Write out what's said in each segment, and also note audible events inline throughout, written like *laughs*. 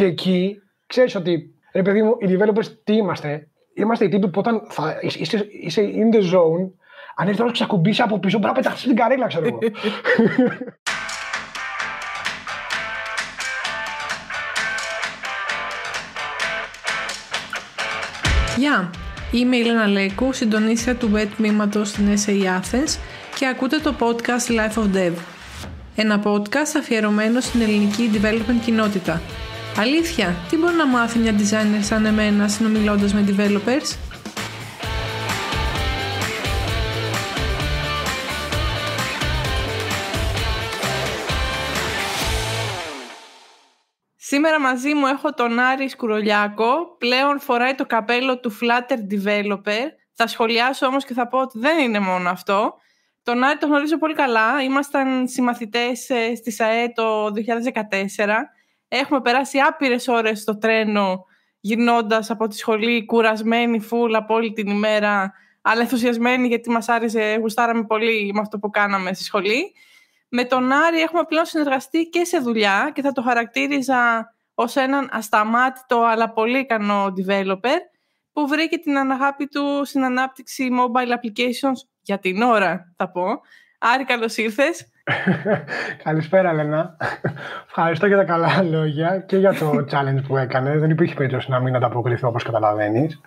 Και εκεί ξέρεις ότι, ρε παιδί μου, οι developers τι είμαστε; Είμαστε οι τύποι που όταν θα είσαι, είσαι in the zone, αν έρθει να ξακουμπήσει από πίσω, μπορεί να πεταχτείς στην καρέλα, ξέρω εγώ. Γεια! Είμαι η Λένα Λέκου, συντονίστρια του web τμήματος στην SA Athens και ακούτε το podcast Life of Dev. Ένα podcast αφιερωμένο στην ελληνική development κοινότητα. Αλήθεια, τι μπορεί να μάθει μια designer σαν εμένα συνομιλώντας με developers? Σήμερα μαζί μου έχω τον Άρη Σκουρολιάκο, πλέον φοράει το καπέλο του Flutter Developer. Θα σχολιάσω όμως και θα πω ότι δεν είναι μόνο αυτό. Τον Άρη τον γνωρίζω πολύ καλά, ήμασταν συμμαθητές ε, στη ΣΑΕ το 2014. Έχουμε περάσει άπειρες ώρες στο τρένο γυρνώντας από τη σχολή, κουρασμένοι, φουλ από όλη την ημέρα, αλλά ενθουσιασμένοι γιατί μας άρεσε, γουστάραμε πολύ με αυτό που κάναμε στη σχολή. Με τον Άρη έχουμε πλέον συνεργαστεί και σε δουλειά και θα το χαρακτήριζα ως έναν ασταμάτητο αλλά πολύ ικανό developer που βρήκε την νέα αγάπη του στην ανάπτυξη mobile applications για την ώρα, θα πω. Άρη, καλώς ήρθες. Καλησπέρα, Λένα. Ευχαριστώ για τα καλά λόγια και για το *laughs* challenge που έκανες. Δεν υπήρχε περίπτωση να μην ανταποκριθώ, όπως καταλαβαίνεις.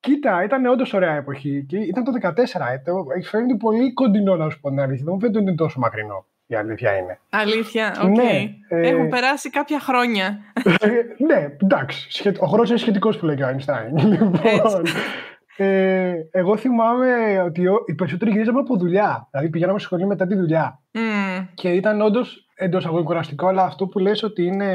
Κοίτα, ήταν όντως ωραία εποχή. Και ήταν το 14 έτο. Έχει φαίνεται πολύ κοντινό, να σου πω την αλήθεια. Δεν φαίνεται ότι είναι τόσο μακρινό. Η αλήθεια είναι. Αλήθεια, οκ. Okay. Ναι, ε, Έχουν περάσει κάποια χρόνια. *laughs* ναι, εντάξει. Ο χρόνος είναι σχετικός που λέει ο Einstein. Λοιπόν, ε, εγώ θυμάμαι ότι οι περισσότεροι γυρίζαμε από δουλειά. Δηλαδή πηγαίναμε σχολείο μετά τη δουλειά. Mm. Και ήταν όντως εντός αγωγικών κουραστικό, αλλά αυτό που λες ότι είναι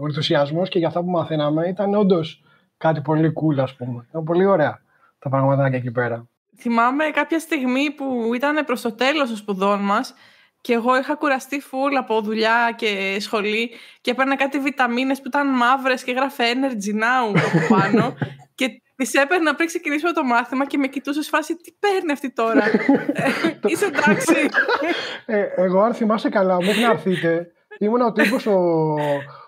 ο ενθουσιασμός και για αυτά που μαθαίναμε ήταν όντως κάτι πολύ cool, ας πούμε. Ήταν πολύ ωραία τα πραγματάκια εκεί πέρα. Θυμάμαι κάποια στιγμή που ήταν προς το τέλος των σπουδών μας και εγώ είχα κουραστεί φουλ από δουλειά και σχολή και έπαιρνα κάτι βιταμίνες που ήταν μαύρες και έγραφε Energy Now από πάνω *laughs* και Της έπαιρνα πριν ξεκινήσουμε το μάθημα και με κοιτούσες φάση τι παίρνει αυτή τώρα; Είσαι εντάξει. Ε, εγώ, αν θυμάσαι καλά, μέχρι να έρθετε, ήμουν ο τύπος ο,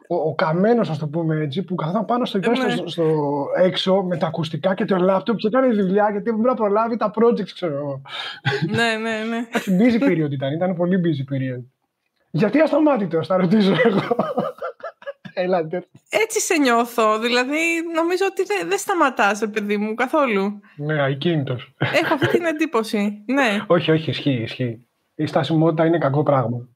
ο, ο καμένος, ας το πούμε έτσι, που καθόταν πάνω στο, ναι. στο, στο, έξω με τα ακουστικά και το λάπτοπ και έκανε δουλειά γιατί δεν να προλάβει τα projects, ξέρω εγώ. ναι, ναι, ναι. busy period ήταν, ήταν πολύ busy period. Γιατί ασταμάτητο, θα ρωτήσω εγώ. Έλατε. Έτσι σε νιώθω. Δηλαδή, νομίζω ότι δεν δε σταματά, παιδί μου, καθόλου. Ναι, ακίνητος. Έχω αυτή την εντύπωση. Ναι. *laughs* όχι, όχι, ισχύει, ισχύει. Η στασιμότητα είναι κακό πράγμα.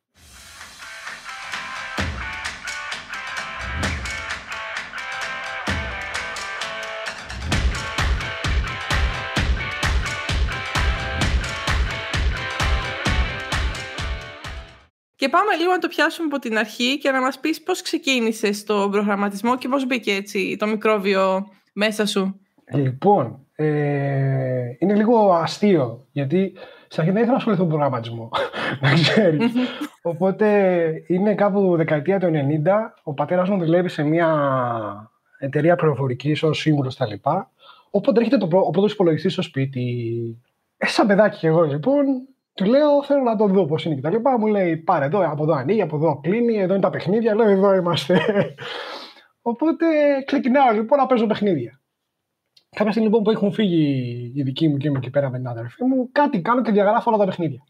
Και πάμε λίγο να το πιάσουμε από την αρχή και να μας πεις πώς ξεκίνησε στον προγραμματισμό και πώς μπήκε έτσι το μικρόβιο μέσα σου. Λοιπόν, ε, είναι λίγο αστείο, γιατί στην αρχή δεν ήθελα να ασχοληθώ με προγραμματισμό, *laughs* να ξέρεις. *laughs* Οπότε είναι κάπου δεκαετία του 90, ο πατέρας μου δουλεύει σε μια εταιρεία πληροφορικής ως σύμβουλος στα λοιπά. Οπότε έρχεται το, ο πρώτος υπολογιστής στο σπίτι. Ε, σαν παιδάκι και εγώ λοιπόν, του λέω, θέλω να το δω πώς είναι και τα λοιπά. Μου λέει, πάρε εδώ, από εδώ ανοίγει, από εδώ κλείνει, εδώ είναι τα παιχνίδια. Λέω, εδώ είμαστε. Οπότε ξεκινάω λοιπόν να παίζω παιχνίδια. Κάποια στιγμή λοιπόν που έχουν φύγει οι δικοί μου και είμαι εκεί πέρα με την αδερφή μου, κάτι κάνω και διαγράφω όλα τα παιχνίδια.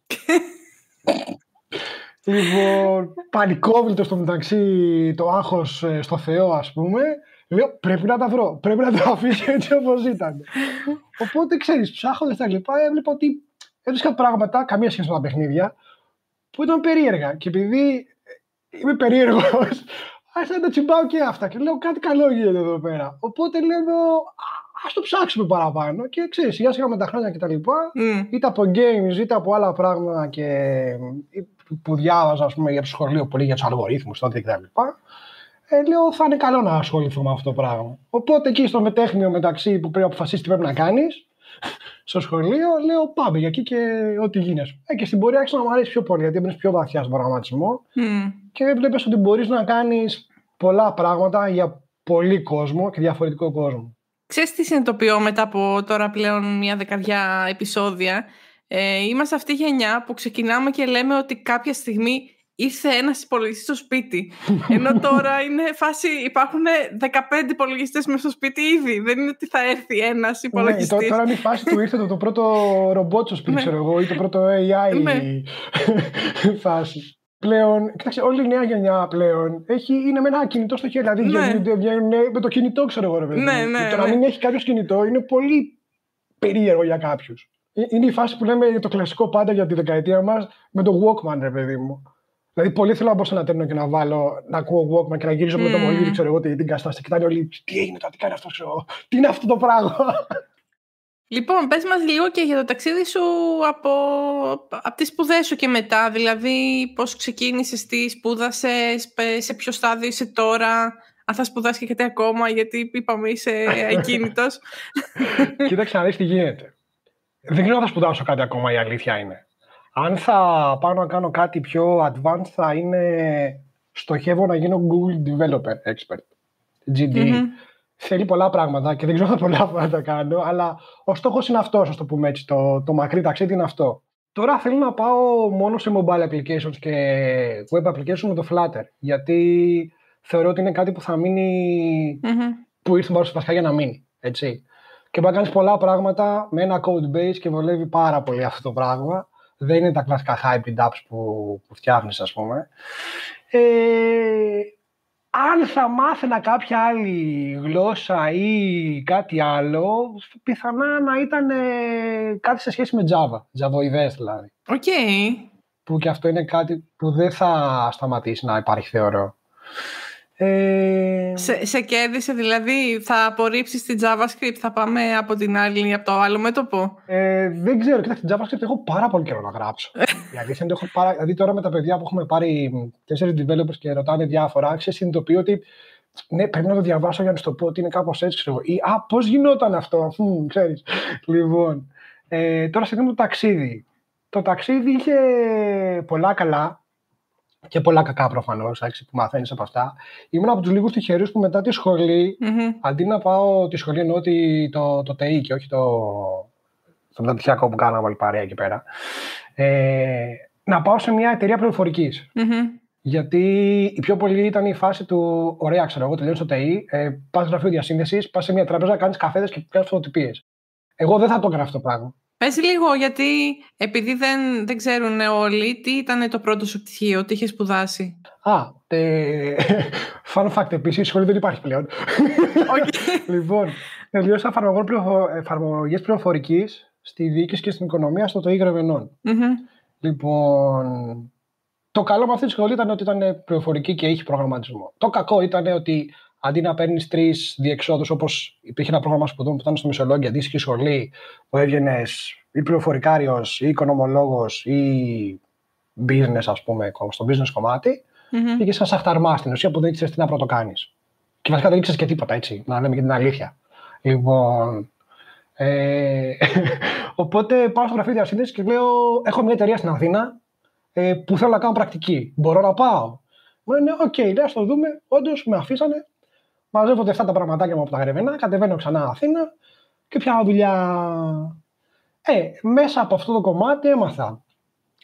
*laughs* λοιπόν, πανικόβλητο στο μεταξύ το άγχος ε, στο Θεό, ας πούμε. Λέω, πρέπει να τα βρω. Πρέπει να τα *laughs* αφήσω έτσι όπως ήταν. *laughs* Οπότε ξέρεις, ψάχνοντας τα λοιπά, έβλεπα ότι έβρισκα πράγματα, καμία σχέση με τα παιχνίδια, που ήταν περίεργα. Και επειδή είμαι περίεργος, *laughs* άρχισα να τα τσιμπάω και αυτά. Και λέω κάτι καλό γίνεται εδώ πέρα. Οπότε λέω, α το ψάξουμε παραπάνω. Και ξέρεις, σιγά σιγά με τα χρόνια κτλ. Mm. είτε από games είτε από άλλα πράγματα και, που διάβαζα ας πούμε, για το σχολείο πολύ για τους αλγορίθμους τότε κτλ. Ε, λέω θα είναι καλό να ασχοληθώ με αυτό το πράγμα. Οπότε εκεί στο μετέχνιο μεταξύ που πρέπει να αποφασίσεις τι πρέπει να κάνεις, στο σχολείο, λέω πάμε για εκεί και ό,τι γίνεις. Ε, και στην πορεία άρχισε να μου αρέσει πιο πολύ γιατί έμπαινες πιο βαθιά στον προγραμματισμό mm. και έβλεπε ότι μπορείς να κάνεις πολλά πράγματα για πολύ κόσμο και διαφορετικό κόσμο. Ξέρεις τι συνειδητοποιώ μετά από τώρα πλέον μια δεκαριά επεισόδια; Ε, είμαστε αυτή η γενιά που ξεκινάμε και λέμε ότι κάποια στιγμή ήρθε ένας υπολογιστής στο σπίτι. Ενώ τώρα είναι φάση, υπάρχουν 15 υπολογιστές μέσα στο σπίτι ήδη. Δεν είναι ότι θα έρθει ένας υπολογιστή. Ναι, τώρα είναι η φάση του ήρθε το, το πρώτο ρομπότ στο σπίτι, ναι. ξέρω εγώ, ή το πρώτο AI ναι. *laughs* φάση. Πλέον, κοιτάξτε, όλη η νέα γενιά πλέον έχει, είναι με ένα κινητό στο χέρι. Δηλαδή ναι. βγαίνουν με το κινητό, ξέρω εγώ. Ρε, ναι, ναι, το να μην έχει κάποιος κινητό είναι πολύ περίεργο για κάποιους. Ε, είναι η φάση που λέμε το κλασικό πάντα για τη δεκαετία μας με το Walkman, ρε παιδί μου. Δηλαδή, πολύ θέλω να μπω σε ένα τέρνο και να βάλω να ακούω Walkman και να γυρίζω mm. με το μολύβι, ξέρω εγώ, την κατάσταση. Και κοιτάνε όλοι, τι έγινε τώρα, τι κάνει αυτός, ξέρω Τι είναι αυτό το πράγμα; Λοιπόν, πες μας λίγο και για το ταξίδι σου από, από τις σπουδές σου και μετά. Δηλαδή, πώς ξεκίνησες, τι σπούδασες, σε ποιο στάδιο είσαι τώρα, αν θα σπουδάσεις και κάτι ακόμα, γιατί είπαμε είσαι *laughs* ακίνητος. Κοίταξε να δεις τι γίνεται. Δεν ξέρω αν θα σπουδάσω κάτι ακόμα, η αλήθεια είναι. Αν θα πάω να κάνω κάτι πιο advanced, θα είναι στοχεύω να γίνω Google Developer Expert. GDE. Θέλει πολλά πράγματα και δεν ξέρω αν πολλά θα τα κάνω, αλλά ο στόχος είναι αυτός, ας το πούμε έτσι. Το, το μακρύ ταξίδι είναι αυτό. Τώρα θέλω να πάω μόνο σε mobile applications και web applications με το Flutter. Γιατί θεωρώ ότι είναι κάτι που θα μεινει που ήρθε μόνο βασικά για να μείνει. Έτσι. Και μπορεί να κάνεις πολλά πράγματα με ένα code base και βολεύει πάρα πολύ αυτό το πράγμα. Δεν είναι τα κλασικά hybrid apps που, που φτιάχνεις, ας πούμε. Ε, αν θα μάθαινα κάποια άλλη γλώσσα ή κάτι άλλο, πιθανά να ήταν ε, κάτι σε σχέση με Java, Java δηλαδή. Οκ. Που και αυτό είναι κάτι που δεν θα σταματήσει να υπάρχει, θεωρώ. Ε... Σε, σε κέρδισε δηλαδή, θα απορρίψεις την JavaScript, θα πάμε από την άλλη, από το άλλο μέτωπο; Ε, δεν ξέρω, κοιτάξτε, την JavaScript έχω πάρα πολύ καιρό να γράψω. *laughs* δηλαδή, έχω πάρα, δηλαδή τώρα με τα παιδιά που έχουμε πάρει τέσσερις developers και ρωτάνε διάφορα, συνειδητοποιώ ότι ναι, πρέπει να το διαβάσω για να σου το πω ότι είναι κάπως έτσι, ξέρω. Ή, α, πώς γινόταν αυτό, Μ, ξέρεις. Λοιπόν, ε, τώρα σε το ταξίδι. Το ταξίδι είχε πολλά καλά, και πολλά κακά προφανώς, που μαθαίνεις από αυτά. Ήμουν από τους λίγους τυχερούς που μετά τη σχολη αντί να πάω τη σχολή, εννοώ ότι το, το ΤΕΙ και όχι το, το μεταπτυχιακό που κάναμε όλη παρέα εκεί πέρα, ε, να πάω σε μια εταιρεία Γιατί η πιο πολύ ήταν η φάση του, ωραία, ξέρω εγώ, τελειώνεις το ΤΕΙ, ε, πας γραφείο διασύνδεσης, πας σε μια τράπεζα, κάνεις καφέδες και κάνει φωτοτυπίες. Εγώ δεν θα το έκανα αυτό το πράγμα. Πες λίγο, γιατί επειδή δεν, δεν ξέρουν όλοι, τι ήταν το πρώτο σου πτυχίο, τι είχες σπουδάσει; Α, τε... *laughs* fun fact επίσης, η σχολή δεν υπάρχει πλέον. Okay. *laughs* λοιπόν, τελείωσα εφαρμογές πληροφορικής στη διοίκηση και στην οικονομία στο ΤΟΗ Γρεβενών. Λοιπόν, το καλό με αυτή τη σχολή ήταν ότι ήταν πληροφορική και είχε προγραμματισμό. Το κακό ήταν ότι αντί να παίρνεις τρεις διεξόδους, όπως υπήρχε ένα πρόγραμμα σπουδών που ήταν στο Μισολόγιο, αντίστοιχη σχολή, που έβγαινες ή πληροφορικάριος ή οικονομολόγος ή business, ας πούμε, στο business κομμάτι, mm-hmm. πήγε σαν σαχταρμά στην ουσία που δεν ήξερες τι να πρωτοκάνει. Και βασικά δεν ήξερες και τίποτα, έτσι, να λέμε και την αλήθεια. Λοιπόν. Ε, *laughs* οπότε πάω στο γραφείο διασύνδεσης και λέω: Έχω μια εταιρεία στην Αθήνα ε, που θέλω να κάνω πρακτική. Μπορώ να πάω. Μου λένε: Οκ, okay, λέω, το δούμε. Όντως με αφήσανε μαζεύονται αυτά τα πραγματάκια μου από τα Γρεβενά, κατεβαίνω ξανά Αθήνα και πιάνω δουλειά. Ε, μέσα από αυτό το κομμάτι έμαθα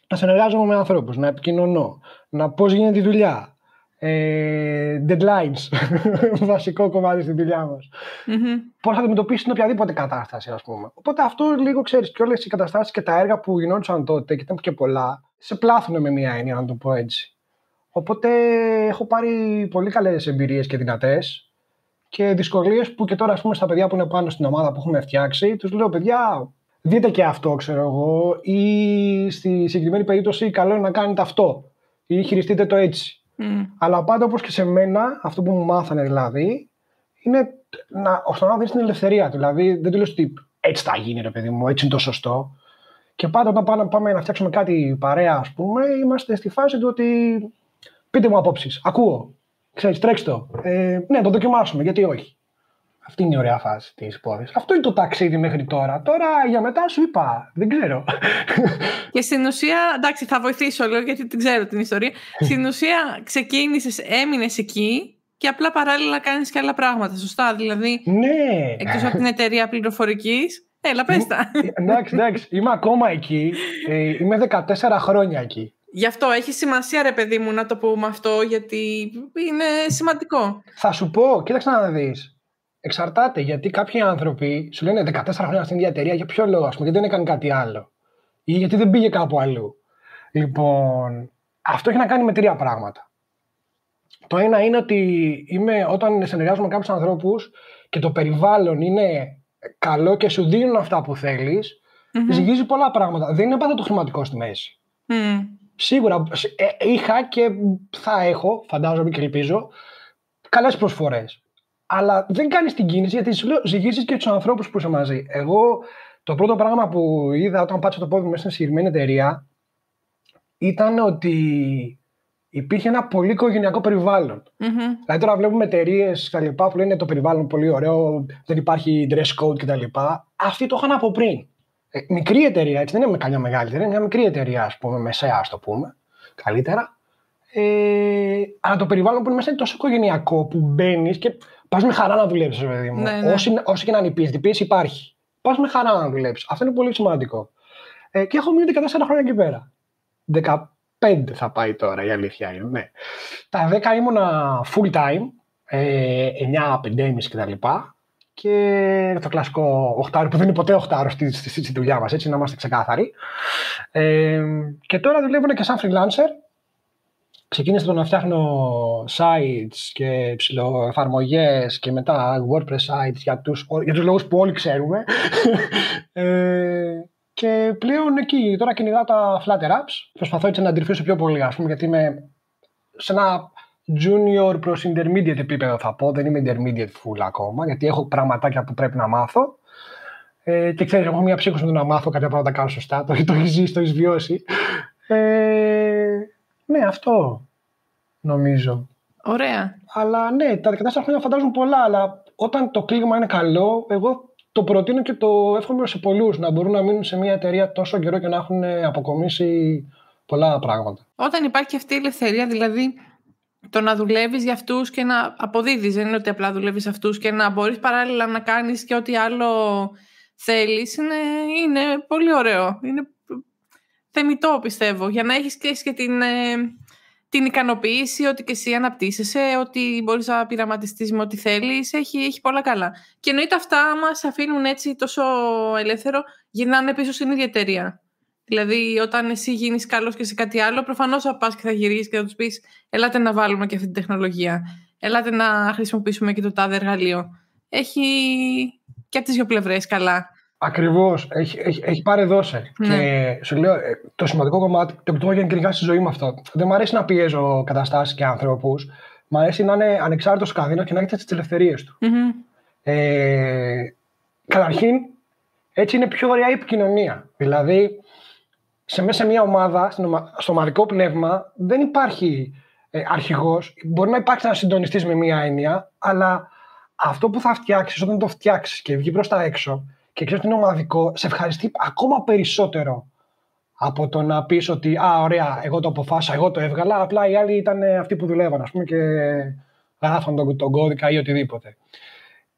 να συνεργάζομαι με ανθρώπους, να επικοινωνώ, να πώς γίνεται η δουλειά, ε, deadlines, *laughs* βασικό κομμάτι στη δουλειά μας. Mm-hmm. Πώς θα αντιμετωπίσεις την οποιαδήποτε κατάσταση, ας πούμε. Οπότε αυτό λίγο ξέρεις και όλες οι καταστάσεις και τα έργα που γινόντουσαν τότε και ήταν και πολλά, σε πλάθουν με μία έννοια, να το πω έτσι. Οπότε έχω πάρει πολύ καλές εμπειρίες και δυνατές και δυσκολίες που και τώρα, ας πούμε, στα παιδιά που είναι πάνω στην ομάδα που έχουμε φτιάξει, τους λέω: Παιδιά, δείτε και αυτό, ξέρω εγώ, ή στη συγκεκριμένη περίπτωση, καλό είναι να κάνετε αυτό, ή χειριστείτε το έτσι. Mm. Αλλά πάντα όπως και σε μένα, αυτό που μου μάθανε δηλαδή, είναι να, ώστε να δεις την ελευθερία του. Δηλαδή, δεν του λέω ότι έτσι θα γίνει, ρε παιδί μου, έτσι είναι το σωστό. Και πάντα όταν πάμε, πάμε να φτιάξουμε κάτι παρέα, ας πούμε, είμαστε στη φάση του ότι πείτε μου απόψεις. Ακούω. Ξέρεις, τρέξτε το. Ε, ναι, το δοκιμάσουμε, γιατί όχι. Αυτή είναι η ωραία φάση της υπόθεση. Αυτό είναι το ταξίδι μέχρι τώρα. Τώρα για μετά σου είπα. Δεν ξέρω. Και στην ουσία, εντάξει, θα βοηθήσω λίγο γιατί την ξέρω την ιστορία. στην ουσία, ξεκίνησες, έμεινες εκεί και απλά παράλληλα κάνεις και άλλα πράγματα. Σωστά, δηλαδή. Ναι. Εκτός από την εταιρεία πληροφορικής. Έλα, πες τα. εντάξει, εντάξει. Είμαι ακόμα εκεί. Ε, είμαι 14 χρόνια εκεί. Γι' αυτό έχει σημασία ρε παιδί μου να το πούμε αυτό γιατί είναι σημαντικό. Θα σου πω, κοίταξε να δεις. Εξαρτάται γιατί κάποιοι άνθρωποι σου λένε 14 χρόνια στην ίδια εταιρεία για ποιο λόγο, ας πούμε, γιατί δεν έκανε κάτι άλλο. Ή γιατί δεν πήγε κάπου αλλού. Λοιπόν, αυτό έχει να κάνει με τρία πράγματα. Το ένα είναι ότι είμαι, όταν συνεργάζομαι με κάποιους ανθρώπους και το περιβάλλον είναι καλό και σου δίνουν αυτά που θέλεις, mm ζυγίζει πολλά πράγματα. Δεν είναι πάντα το χρηματικό στη μέση. Mm. Σίγουρα ε, είχα και θα έχω, φαντάζομαι και ελπίζω, καλές προσφορές. Αλλά δεν κάνεις την κίνηση γιατί ζυγίζεις και τους ανθρώπους που είσαι μαζί. Εγώ το πρώτο πράγμα που είδα όταν πάτησα το πόδι μου μέσα στην συγκεκριμένη εταιρεία ήταν ότι υπήρχε ένα πολύ οικογενειακό περιβάλλον. Mm-hmm. Δηλαδή τώρα βλέπουμε εταιρείες που λένε το περιβάλλον πολύ ωραίο, δεν υπάρχει dress code κτλ. Αυτοί το είχαν από πριν. Ε, μικρή εταιρεία, έτσι δεν είναι καμιά μεγάλη εταιρεία, είναι μια μικρή εταιρεία, ας πούμε, μεσαία, ας το πούμε, καλύτερα. Ε, αλλά το περιβάλλον που είναι μέσα είναι τόσο οικογενειακό που μπαίνεις και πας με χαρά να δουλέψεις, παιδί μου. Ναι, ναι. Όσο, όσο και να είναι η πίεση, η πίεση υπάρχει. Πας με χαρά να δουλέψεις. Αυτό είναι πολύ σημαντικό. Ε, και έχω μείνει 14 χρόνια εκεί πέρα. 15 θα πάει τώρα, η αλήθεια είναι. Ναι. Τα 10 ήμουνα full time, ε, 9, 5,5 κτλ. Και το κλασικό οχτάριο που δεν είναι ποτέ οχτάριο στη, στη, στη δουλειά μας, έτσι να είμαστε ξεκάθαροι. Ε, και τώρα δουλεύω και σαν freelancer. Ξεκίνησα το να φτιάχνω sites και ψηλοεφαρμογές και μετά WordPress sites για τους, για τους λόγους που όλοι ξέρουμε. *laughs* ε, και πλέον εκεί, τώρα κυνηγάω τα Flutter Apps. Προσπαθώ έτσι να αντιρρυθήσω πιο πολύ, ας πούμε, γιατί είμαι σε ένα junior προς intermediate επίπεδο θα πω. Δεν είμαι intermediate full ακόμα, γιατί έχω πραγματάκια που πρέπει να μάθω. Ε, και ξέρεις, έχω μια ψύχωση με το να μάθω κάποια πράγματα να κάνω σωστά. Το, το έχει ζήσει, το έχεις βιώσει. Ε, ναι, αυτό νομίζω. Ωραία. Αλλά ναι, τα 14 χρόνια φαντάζομαι πολλά, αλλά όταν το κλίγμα είναι καλό, εγώ το προτείνω και το εύχομαι σε πολλούς να μπορούν να μείνουν σε μια εταιρεία τόσο καιρό και να έχουν αποκομίσει πολλά πράγματα. Όταν υπάρχει αυτή η ελευθερία, δηλαδή το να δουλεύεις για αυτούς και να αποδίδεις, δεν είναι ότι απλά δουλεύεις αυτούς και να μπορείς παράλληλα να κάνεις και ό,τι άλλο θέλεις, είναι, είναι πολύ ωραίο. Είναι θεμητό πιστεύω, για να έχεις και, και την, ε, την ικανοποίηση ότι και εσύ αναπτύσσεσαι, ότι μπορείς να πειραματιστείς με ό,τι θέλεις, έχει, έχει πολλά καλά. Και εννοείται αυτά μας αφήνουν έτσι τόσο ελεύθερο, γυρνάνε πίσω στην ίδια εταιρεία. Δηλαδή, όταν εσύ γίνεις καλός και σε κάτι άλλο, προφανώς θα πας και θα γυρίσεις και θα τους πεις: Ελάτε να βάλουμε και αυτή την τεχνολογία. Ελάτε να χρησιμοποιήσουμε και το τάδε εργαλείο. Έχει και από τις δύο πλευρές καλά. Ακριβώς. Έχει, έχει, έχει πάρει δόσε. Ναι. Και σου λέω, ε, το σημαντικό κομμάτι, το επιτυγχώ γενικά στη ζωή μου αυτό. Δεν μου αρέσει να πιέζω καταστάσεις και ανθρώπου. Μ' αρέσει να είναι ανεξάρτητος καθένας και να έχει τις ελευθερίες του. Mm-hmm. Ε, καταρχήν, έτσι είναι πιο ωραία η επικοινωνία. Δηλαδή, σε μέσα σε μια ομάδα, στο ομαδικό πνεύμα, δεν υπάρχει ε, αρχηγός. Μπορεί να υπάρξει ένας συντονιστής με μια έννοια, αλλά αυτό που θα φτιάξεις, όταν το φτιάξεις και βγει προς τα έξω, και ξέρεις ότι είναι ομαδικό, σε ευχαριστεί ακόμα περισσότερο από το να πεις ότι Α, ωραία, εγώ το αποφάσισα, εγώ το έβγαλα. Απλά οι άλλοι ήταν αυτοί που δουλεύαν, ας πούμε, και γράφαν τον, τον κώδικα ή οτιδήποτε.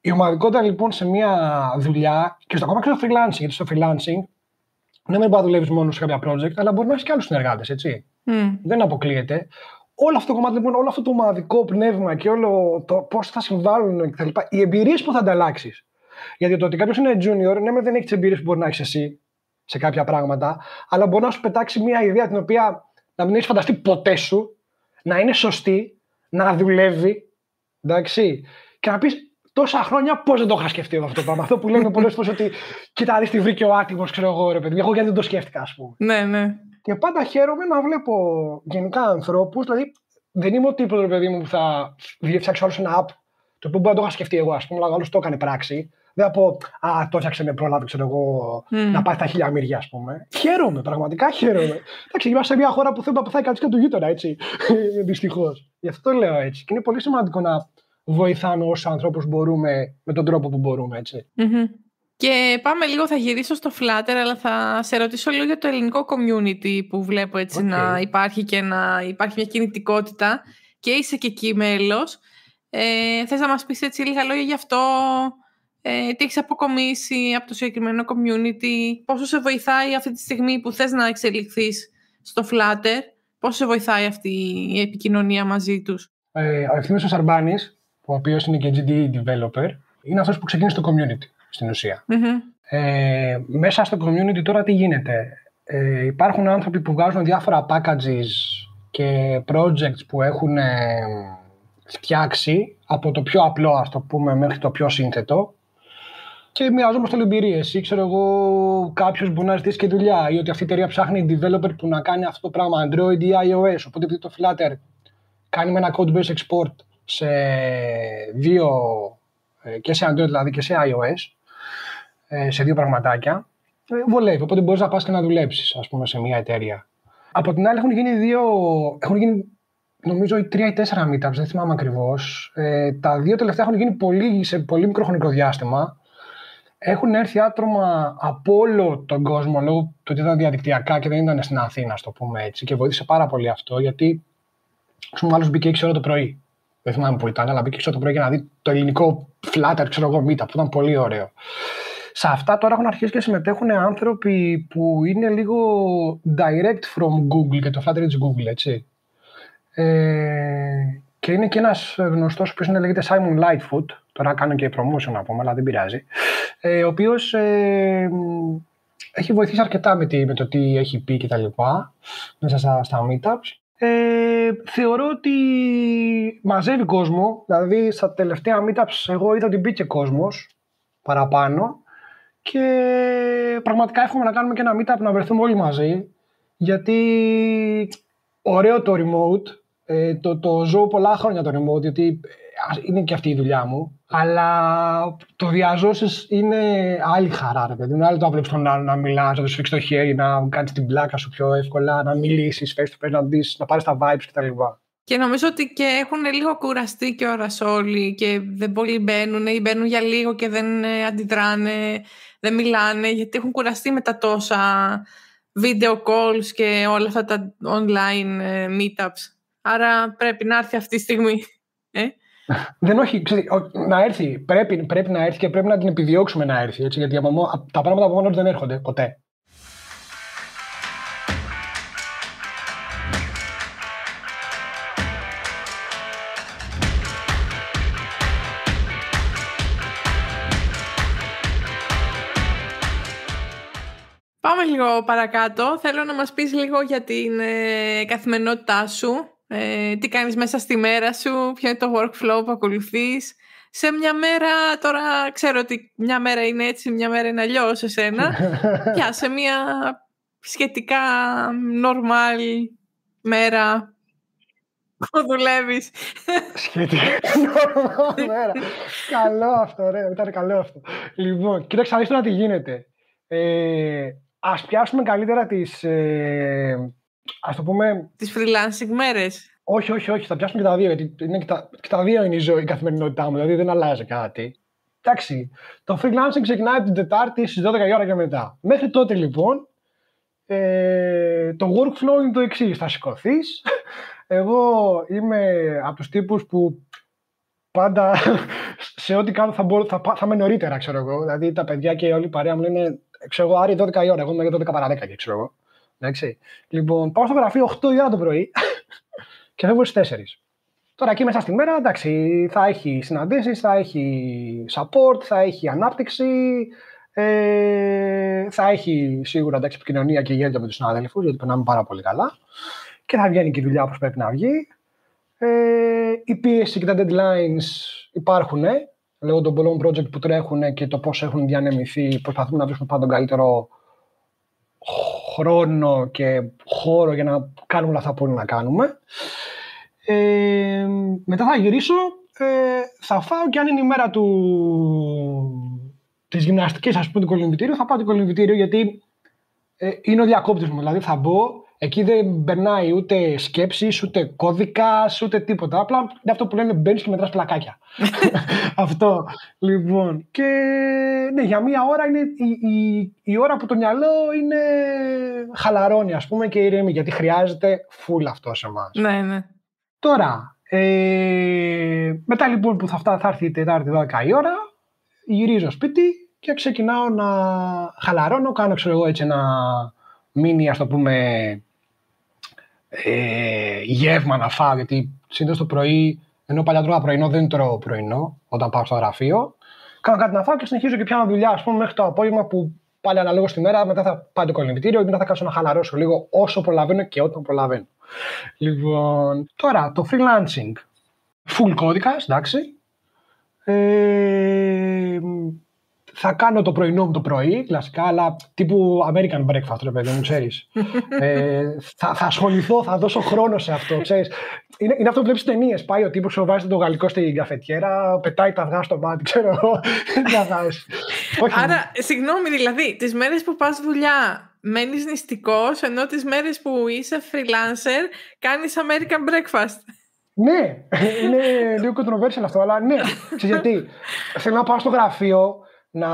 Η ομαδικότητα λοιπόν σε μια δουλειά και στο ακόμα και στο freelancing, γιατί στο freelancing ναι, δεν μπορεί να δουλεύει μόνος σε κάποια project, αλλά μπορεί να έχεις και άλλους συνεργάτες, έτσι. Mm. Δεν αποκλείεται. Όλο αυτό το κομμάτι, λοιπόν, όλο αυτό το ομαδικό πνεύμα και όλο το πώς θα συμβάλλουν κτλ. Οι εμπειρίες που θα ανταλλάξεις γιατί το ότι κάποιος είναι junior, ναι, δεν έχεις τις εμπειρίες που μπορεί να έχεις εσύ σε κάποια πράγματα, αλλά μπορεί να σου πετάξει μια ιδέα την οποία να μην έχεις φανταστεί ποτέ σου, να είναι σωστή, να δουλεύει. Εντάξει. Και να πεις τόσα χρόνια πώς δεν το είχα σκεφτεί αυτό το πράγμα. Αυτό που λέμε πολλές φορές ότι κοίτα, δεις τι βρήκε ο άτιμος, ξέρω εγώ, ρε παιδί. Εγώ γιατί δεν το σκέφτηκα, ας πούμε. Ναι, ναι. Και πάντα χαίρομαι να βλέπω γενικά ανθρώπους, δηλαδή δεν είμαι ο τύπος, ρε παιδί μου, που θα φτιάξει όλο ένα app το οποίο μπορεί να το είχα σκεφτεί εγώ, ας πούμε, αλλά άλλος το έκανε πράξη. Δεν θα πω, Α, το έφτιαξε με πρόλαβε, ξέρω εγώ, mm. να πάει στα χίλια μύρια, ας πούμε. Χαίρομαι, πραγματικά χαίρομαι. Εντάξει, είμαστε σε μια χώρα που θέλει να πεθάει κάτι και του γείτονα, έτσι. *laughs* Δυστυχώς. Γι' αυτό λέω έτσι. Και είναι πολύ σημαντικό να βοηθάμε όσους ανθρώπους μπορούμε με τον τρόπο που μπορούμε, έτσι. Mm-hmm. Και πάμε λίγο, θα γυρίσω στο Flutter, αλλά θα σε ρωτήσω λίγο για το ελληνικό community που βλέπω έτσι okay. να υπάρχει και να υπάρχει μια κινητικότητα και είσαι και εκεί μέλος. Ε, θες να μας πεις έτσι λίγα λόγια γι' αυτό, ε, τι έχεις αποκομίσει από το συγκεκριμένο community, πόσο σε βοηθάει αυτή τη στιγμή που θες να εξελιχθείς στο Flutter Πώς σε βοηθάει αυτή η επικοινωνία μαζί τους; Ε, ο Ευθύμιος ο Σαρμπάνης, ο οποίος είναι και GDE developer, είναι αυτός που ξεκίνησε το community στην ουσια Ε, μέσα στο community τώρα τι γίνεται; Ε, υπάρχουν άνθρωποι που βγάζουν διάφορα packages και projects που έχουν ε, φτιάξει από το πιο απλό, ας το πούμε, μέχρι το πιο σύνθετο και μοιραζόμαστε εμπειρίες. Ή ξέρω εγώ, κάποιος μπορεί να ζητήσει και δουλειά, ή ότι αυτή η εταιρεία ψάχνει developer που να κάνει αυτό το πράγμα Android ή iOS. Οπότε επειδή το Flutter κάνει με ένα code base export σε δύο, ε, και σε Android δηλαδή και σε iOS, ε, σε δύο πραγματάκια, ε, βολεύει. Οπότε μπορείς να πας και να δουλέψεις, ας πούμε, σε μια εταιρεία. Από την άλλη, έχουν γίνει δύο. Έχουν γίνει νομίζω τρία ή τέσσερα meetups, δεν θυμάμαι ακριβώς. Ε, τα δύο τελευταία έχουν γίνει πολύ, σε πολύ μικρό χρονικό διάστημα. Έχουν έρθει άτομα από όλο τον κόσμο λόγω του ότι ήταν διαδικτυακά και δεν ήταν στην Αθήνα, ας το πούμε έτσι. Και βοήθησε πάρα πολύ αυτό γιατί, ας πούμε, άλλος μπήκε 6 ώρα το πρωί. Δεν θυμάμαι που ήταν, αλλά μπήκε 6 ώρα το πρωί για να δει το ελληνικό flutter, ξέρω εγώ, meetup, που ήταν πολύ ωραίο. Σε αυτά τώρα έχουν αρχίσει και συμμετέχουν άνθρωποι που είναι λίγο direct from Google και το Flutter is Google, έτσι. Ε, και είναι και ένας γνωστός που είναι λέγεται Simon Lightfoot, τώρα κάνω και promotion να πούμε, αλλά δεν πειράζει, ε, ο οποίος ε, έχει βοηθήσει αρκετά με, τη, με το τι έχει πει και τα λοιπά, μέσα στα, στα meetups. Ε, θεωρώ ότι μαζεύει κόσμο, δηλαδή στα τελευταία meetups εγώ είδα ότι μπήκε κόσμος παραπάνω και πραγματικά εύχομαι να κάνουμε και ένα meetup να βρεθούμε όλοι μαζί γιατί ωραίο το remote, ε, το, το ζω πολλά χρόνια το remote, γιατί ε, είναι και αυτή η δουλειά μου. Αλλά το διαζώσεις είναι άλλη χαρά, ρε παιδί. Είναι άλλο το να βλέπεις τον άλλο να μιλάς, να του φύξει το χέρι, να κάνεις την πλάκα σου πιο εύκολα, να μιλήσεις face to face, να, δεις, να πάρεις τα vibes κτλ. Και νομίζω ότι και έχουν λίγο κουραστεί και ώρα όλοι και δεν πολύ μπαίνουν ή μπαίνουν για λίγο και δεν ε, αντιδράνε, δεν μιλάνε γιατί έχουν κουραστεί με τα τόσα video calls και όλα αυτά τα online meetups. Άρα πρέπει να έρθει αυτή τη στιγμή. Ε; Δεν όχι, ξέρει, να έρθει. Πρέπει, πρέπει να έρθει και πρέπει να την επιδιώξουμε να έρθει. Έτσι, γιατί τα πράγματα από μόνο δεν έρχονται ποτέ. Πάμε λίγο παρακάτω. Θέλω να μας πεις λίγο για την ε, καθημερινότητά σου ε, τι κάνεις μέσα στη μέρα σου, ποιο είναι το workflow που ακολουθείς. Σε μια μέρα, τώρα ξέρω ότι μια μέρα είναι έτσι, μια μέρα είναι αλλιώς σε σένα. *laughs* Πια σε μια σχετικά normal μέρα που δουλεύεις. Σχετικά normal *laughs* μέρα. καλό αυτό, ωραίο, ήταν καλό αυτό. Λοιπόν, κοίταξε να τι γίνεται. Ε, ας πιάσουμε καλύτερα τις, ε, Α το πούμε. Τις freelancing μέρες. Όχι, όχι, όχι. Θα πιάσουμε και τα δύο. Γιατί είναι και, τα, και τα δύο είναι η, ζωή, η καθημερινότητά μου. Δηλαδή δεν αλλάζει κάτι. Εντάξει. Το freelancing ξεκινάει την Τετάρτη στις 12 η ώρα και μετά. Μέχρι τότε λοιπόν ε, το workflow είναι το εξής. Θα σηκωθείς. *laughs* Εγώ είμαι από τους τύπους που πάντα *laughs* σε ό,τι κάνω θα, μπορώ, θα, θα είμαι νωρίτερα, ξέρω εγώ. Δηλαδή τα παιδιά και όλη η παρέα μου λένε, ξέρω εγώ, Άρη 12 η ώρα. Εγώ είμαι 12 παρα 10 ξέρω εγώ. Εντάξει. Λοιπόν, πάω στο γραφείο 8 η ώρα το πρωί *laughs* και φεύγω στις 4. Τώρα εκεί μέσα στη μέρα, εντάξει, θα έχει συναντήσεις, θα έχει support, θα έχει ανάπτυξη, ε, θα έχει σίγουρα εντάξει, επικοινωνία και γέλια με τους συναδέλφους, γιατί περνάμε πάρα πολύ καλά και θα βγαίνει και η δουλειά όπως πρέπει να βγει. Ε, η πίεση και τα deadlines υπάρχουν, λόγω των πολλών project που τρέχουν και το πώς έχουν διανεμηθεί, προσπαθούμε να βρίσκουμε πάντα τον καλύτερο χρόνο και χώρο για να κάνουμε όλα αυτά που είναι να κάνουμε. Ε, μετά θα γυρίσω, ε, θα φάω και αν είναι η μέρα του, της γυμναστικής, ας πούμε, του κολυμβητήριου, θα πάω το κολυμβητήριο γιατί ε, είναι ο διακόπτης μου. Δηλαδή θα μπω, Εκεί δεν περνάει ούτε σκέψη, ούτε κώδικα, ούτε τίποτα. Απλά είναι αυτό που λένε μπαίνεις και μετράς πλακάκια. *laughs* αυτό. Λοιπόν. Και ναι, για μία ώρα είναι η, η, η, ώρα που το μυαλό είναι χαλαρώνει, ας πούμε, και ηρέμη, γιατί χρειάζεται φουλ αυτό σε εμάς. Ναι, ναι. Τώρα, ε, μετά λοιπόν που θα, φτά, θα έρθει η Τετάρτη 12 η ώρα, γυρίζω σπίτι και ξεκινάω να χαλαρώνω, κάνω ξέρω εγώ έτσι ένα μίνι, ας το πούμε, ε, γεύμα να φάω, γιατί συνήθως το πρωί, ενώ παλιά τρώγα πρωινό, δεν τρώω πρωινό όταν πάω στο γραφείο. Κάνω κάτι να φάω και συνεχίζω και πιάνω δουλειά, ας πούμε, μέχρι το απόγευμα που πάλι αναλόγως τη μέρα, μετά θα πάω το κολυμπητήριο ή μετά θα κάτσω να χαλαρώσω λίγο όσο προλαβαίνω και όταν προλαβαίνω. Λοιπόν, τώρα το freelancing. Full κώδικα, εντάξει. Ε, θα κάνω το πρωινό μου το πρωί, κλασικά, αλλά τύπου American breakfast, ρε παιδί μου, ξέρεις. *laughs* ε, θα, θα ασχοληθώ, θα δώσω χρόνο σε αυτό, ξέρεις. Είναι, είναι αυτό που βλέπεις ταινίες. Πάει ο τύπος που βάζει το γαλλικό στην καφετιέρα, πετάει τα αυγά στο μάτι, ξέρω εγώ. *laughs* Άρα, συγγνώμη, δηλαδή, τις μέρες που πας δουλειά μένεις νηστικός, ενώ τις μέρες που είσαι freelancer κάνεις American breakfast. Ναι, *laughs* είναι λίγο controversial αυτό, αλλά ναι. Ξέρεις γιατί; Θέλω να πάω στο γραφείο, να.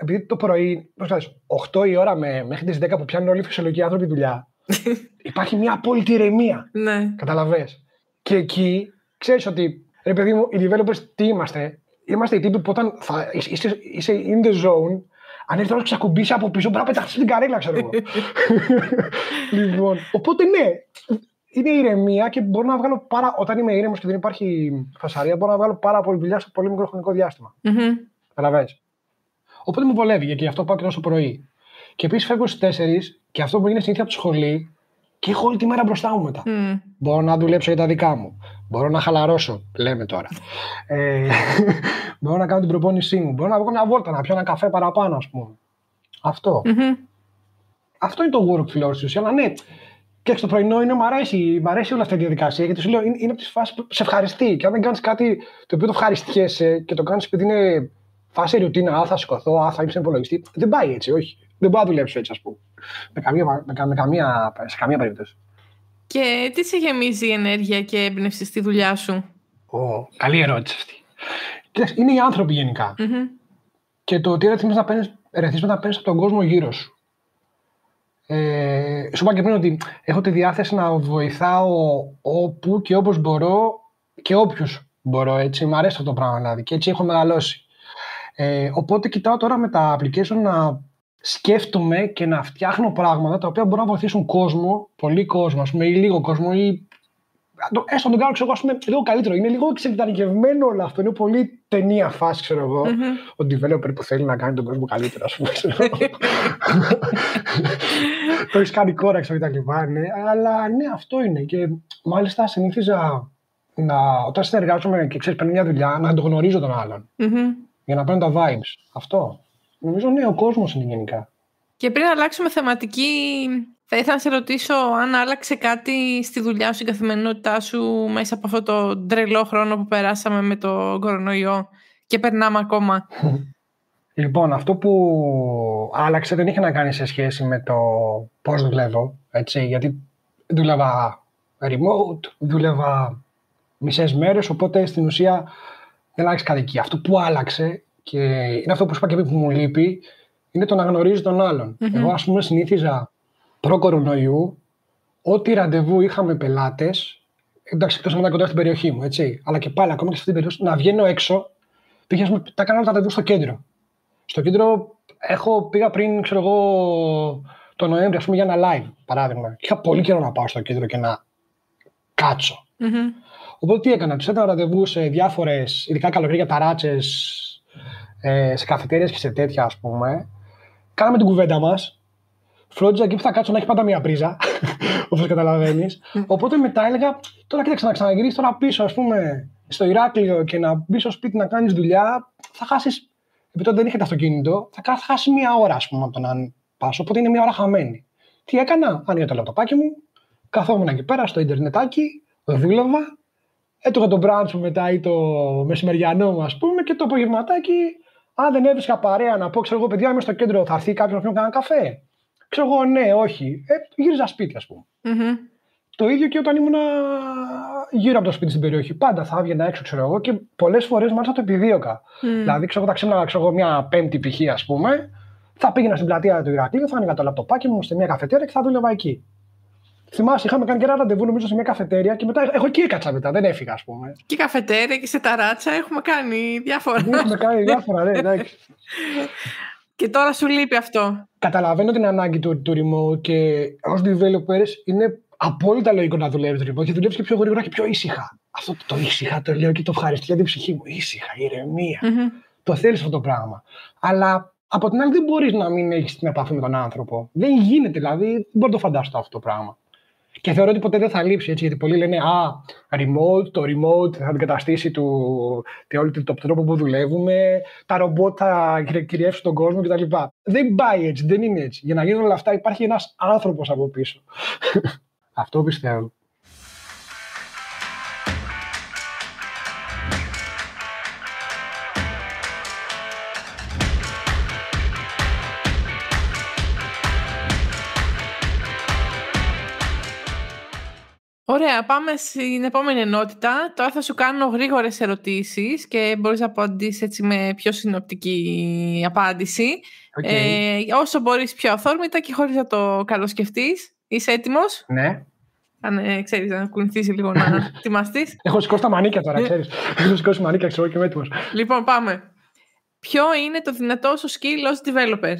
Επειδή το πρωί, πώς 8 η ώρα με, μέχρι τις 10 που πιάνουν όλοι οι φυσιολογικοί άνθρωποι δουλειά, *laughs* υπάρχει μια απόλυτη ηρεμία. Ναι. Καταλαβέ. Και εκεί ξέρεις ότι, ρε παιδί μου, οι developers τι είμαστε; Είμαστε οι τύποι που όταν θα, είσαι, είσαι in the zone, αν έρθει να ξακουμπήσει από πίσω, μπορεί να πεταχτείς στην καρέλα, ξέρω εγώ. *laughs* *laughs* λοιπόν, οπότε ναι, είναι ηρεμία και μπορώ να βγάλω πάρα. Όταν είμαι ήρεμος και δεν υπάρχει φασαρία, μπορώ να βγάλω πάρα πολύ δουλειά σε πολύ μικρό χρονικό διάστημα. Mm-hmm. Οπότε μου βολεύει και γι' αυτό πάω και τόσο πρωί. Και επίσης φεύγω στις 4 και αυτό που είναι συνήθεια από τη σχολή και έχω όλη τη μέρα μπροστά μου μετά. Mm. Μπορώ να δουλέψω για τα δικά μου. Μπορώ να χαλαρώσω, λέμε τώρα. ε, *laughs* μπορώ να κάνω την προπόνησή μου. Μπορώ να βγω μια βόλτα, να πιω ένα καφέ παραπάνω, ας πούμε. Αυτό. Mm-hmm. Αυτό είναι το workflow στη Αλλά ναι, και στο πρωινό είναι, μου αρέσει, μ' αρέσει όλη αυτή η διαδικασία γιατί σου λέω είναι, είναι από τις φάσεις που σε ευχαριστεί. Και αν δεν κάνεις κάτι το οποίο το ευχαριστιέσαι και το κάνεις επειδή είναι φάση ρουτίνα, α, θα σηκωθώ, α, θα είμαι στον υπολογιστή, δεν πάει έτσι, όχι. Δεν μπορεί να δουλέψει έτσι, ας πούμε. Με καμία, με, με καμία, σε καμία περίπτωση. Και τι σε γεμίζει η ενέργεια και έμπνευση στη δουλειά σου; Oh, καλή ερώτηση αυτή. Κοίταξε, είναι οι άνθρωποι γενικά. Mm-hmm. Και το τι ερεθίσματα να παίρνεις από τον κόσμο γύρω σου. Ε, σου είπα και πριν ότι έχω τη διάθεση να βοηθάω όπου και όπως μπορώ και όποιους μπορώ, έτσι. Μ' αρέσει αυτό το πράγμα, δηλαδή, και έτσι έχω μεγαλώσει. Ε, οπότε κοιτάω τώρα με τα application να σκέφτομαι και να φτιάχνω πράγματα τα οποία μπορούν να βοηθήσουν κόσμο, πολύ κόσμο, ας πούμε, ή λίγο κόσμο, ή έστω να τον κάνω ξέρω, ας πούμε, λίγο καλύτερο. Είναι λίγο εξειδανικευμένο όλο αυτό. Είναι πολύ ταινία φάση, ξέρω εγώ. Mm-hmm. Ο developer που θέλει να κάνει τον κόσμο καλύτερο, ας πούμε. *laughs* το έχεις κάνει κόρα, και τα λοιπά. Ναι. Αλλά ναι, αυτό είναι. Και μάλιστα συνήθιζα να, όταν συνεργάζομαι και ξέρεις, παίρνει μια δουλειά, να το γνωρίζω τον άλλον. Mm-hmm. Για να παίρνω τα vibes. Αυτό. Νομίζω ναι, ο κόσμος είναι γενικά. Και πριν αλλάξουμε θεματική, θα ήθελα να σε ρωτήσω αν άλλαξε κάτι στη δουλειά σου, στην καθημερινότητά σου μέσα από αυτό το τρελό χρόνο που περάσαμε με το κορονοϊό και περνάμε ακόμα. *laughs* Λοιπόν, αυτό που άλλαξε δεν είχε να κάνει σε σχέση με το πώς δουλεύω, έτσι, γιατί δούλευα remote, δούλευα μισές μέρες, οπότε στην ουσία δεν άλλαξε κάτι εκεί. Αυτό που άλλαξε και είναι αυτό που είπα και πριν που μου λείπει, είναι το να γνωρίζεις τον άλλον. Mm-hmm. Εγώ, ας πούμε, συνήθιζα προ-κορονοϊού, ό,τι ραντεβού είχαμε πελάτες, εντάξει, εκτός από τα κοντά στην περιοχή μου, έτσι, αλλά και πάλι ακόμα και σε αυτή την περιοχή, να βγαίνω έξω, πήγα, τα έκανα τα ραντεβού στο κέντρο. Στο κέντρο έχω, πήγα πριν, ξέρω εγώ, το Νοέμβριο, ας πούμε, για ένα live, παράδειγμα. Και είχα πολύ καιρό να πάω στο κέντρο και να κάτσω. Mm-hmm. Οπότε τι έκανα, τους έκανα ραντεβού σε διάφορες, ειδικά καλοκαίρια ταράτσες, ε, σε καφετέρειες και σε τέτοια, ας πούμε κάναμε την κουβέντα μας. Φρόντιζα εκεί που θα κάτσω να έχει πάντα μία πρίζα, *laughs* όπως καταλαβαίνεις. Οπότε μετά έλεγα, τώρα κοίταξε να ξαναγυρίσεις τώρα πίσω, ας πούμε, στο Ηράκλειο και να μπεις στο σπίτι να κάνεις δουλειά, θα χάσεις. Επειδή τότε δεν είχατε αυτοκίνητο, θα χάσει μία ώρα, ας πούμε, από το να πας. Οπότε είναι μία ώρα χαμένη. Τι έκανα, άνοιγα το λαπτοπάκι μου, καθόμουν εκεί πέρα στο Ιντερνετάκι, δούλευα, έτρωγα το brunch μου μετά ή το μεσημεριανό μου, ας πούμε, και το απογευματάκι αν δεν έβρισκα παρέα να πω, ξέρω εγώ, παιδιά, είμαι στο κέντρο, θα έρθει κάποιος να πιω κανένα καφέ. Ξέρω εγώ, ναι, όχι. Ε, γύριζα σπίτι, ας πούμε. Mm-hmm. Το ίδιο και όταν ήμουν γύρω από το σπίτι στην περιοχή. Πάντα θα έβγαινα έξω, ξέρω εγώ, και πολλές φορές μάλιστα το επιδίωκα. Mm. Δηλαδή, ξέρω εγώ, τα ξύπνα, ξέρω εγώ, μια πέμπτη π.χ., ας πούμε, θα πήγαινα στην πλατεία του Ηρακλείου, θα άνοιγα το λαπτοπάκι μου σε μια καφετέρια και θα δούλευα εκεί. Θυμάσαι, είχαμε κάνει και ένα ραντεβού νομίζω σε μια καφετέρια και μετά εγώ εκεί έκατσα μετά, δεν έφυγα ας πούμε. Και καφετέρια και σε ταράτσα έχουμε κάνει διάφορα. Ναι, έχουμε κάνει διάφορα, ναι, εντάξει. και τώρα σου λείπει αυτό. Καταλαβαίνω την ανάγκη του, του remote και ως developers είναι απόλυτα λογικό να δουλεύεις remote και δουλεύεις και πιο γρήγορα και πιο ήσυχα. Αυτό το, το ήσυχα το λέω και το ευχαριστώ για την ψυχή μου. Ήσυχα, ηρεμία. Μμμ. Το θέλεις αυτό το πράγμα. Αλλά από την άλλη δεν μπορείς να μην έχεις την επαφή με τον άνθρωπο. Δεν γίνεται, δηλαδή δεν μπορώ να το φανταστώ αυτό το πράγμα. Και θεωρώ ότι ποτέ δεν θα λείψει έτσι, γιατί πολλοί λένε Α, remote, το remote θα αντικαταστήσει του, το, όλο το τρόπο που δουλεύουμε, τα ρομπότ θα κυριε- κυριεύσουν τον κόσμο κτλ. Δεν πάει έτσι, δεν είναι έτσι. Για να γίνουν όλα αυτά υπάρχει ένας άνθρωπος από πίσω. *laughs* Αυτό πιστεύω. Ωραία, πάμε στην επόμενη ενότητα. Τώρα θα σου κάνω γρήγορες ερωτήσεις και μπορείς να απαντήσεις έτσι με πιο συνοπτική απάντηση. Οκ. Ε, όσο μπορείς πιο αυθόρμητα και χωρίς να το καλοσκεφτείς. Είσαι έτοιμος; Ναι. Αν ε, ξέρεις να κουνηθείς λίγο να *laughs* ετοιμαστείς. Έχω σηκώσει τα μανίκια τώρα, ξέρεις. Έχω σηκώσει μανίκια, ξέρω και είμαι έτοιμος. λοιπόν, πάμε. Ποιο είναι το δυνατό σου skill ως developer?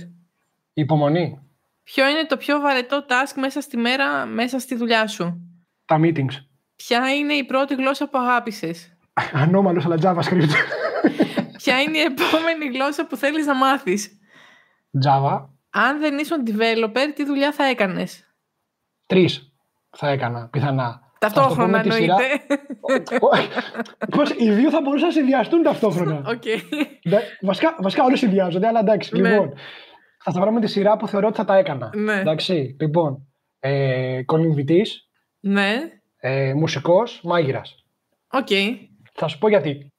Υπομονή. Ποιο είναι το πιο βαρετό task μέσα στη μέρα, μέσα στη δουλειά σου; Τα meetings. Ποια είναι η πρώτη γλώσσα που αγάπησες; *laughs* Ανώμαλος, αλλά JavaScript. *laughs* Ποια είναι η επόμενη γλώσσα που θέλεις να μάθεις; Java. Αν δεν ήσουν developer, τι δουλειά θα έκανες; Τρεις θα έκανα πιθανά. Ταυτόχρονα Θα στο πούμε τη εννοείται. Πώς οι δύο θα μπορούσαν να συνδυαστούν ταυτόχρονα. *laughs* Οκ. Ναι, βασικά, βασικά όλοι συνδυάζονται, αλλά εντάξει. Ναι. Λοιπόν, θα στα βρούμε τη σειρά που θεωρώ ότι θα τα έκανα. Ναι. Εντάξει, λοιπόν. Ε, Κολυμβητής, Ναι. ε, μουσικός, μάγειρας. Οκ. Θα σου πω γιατί.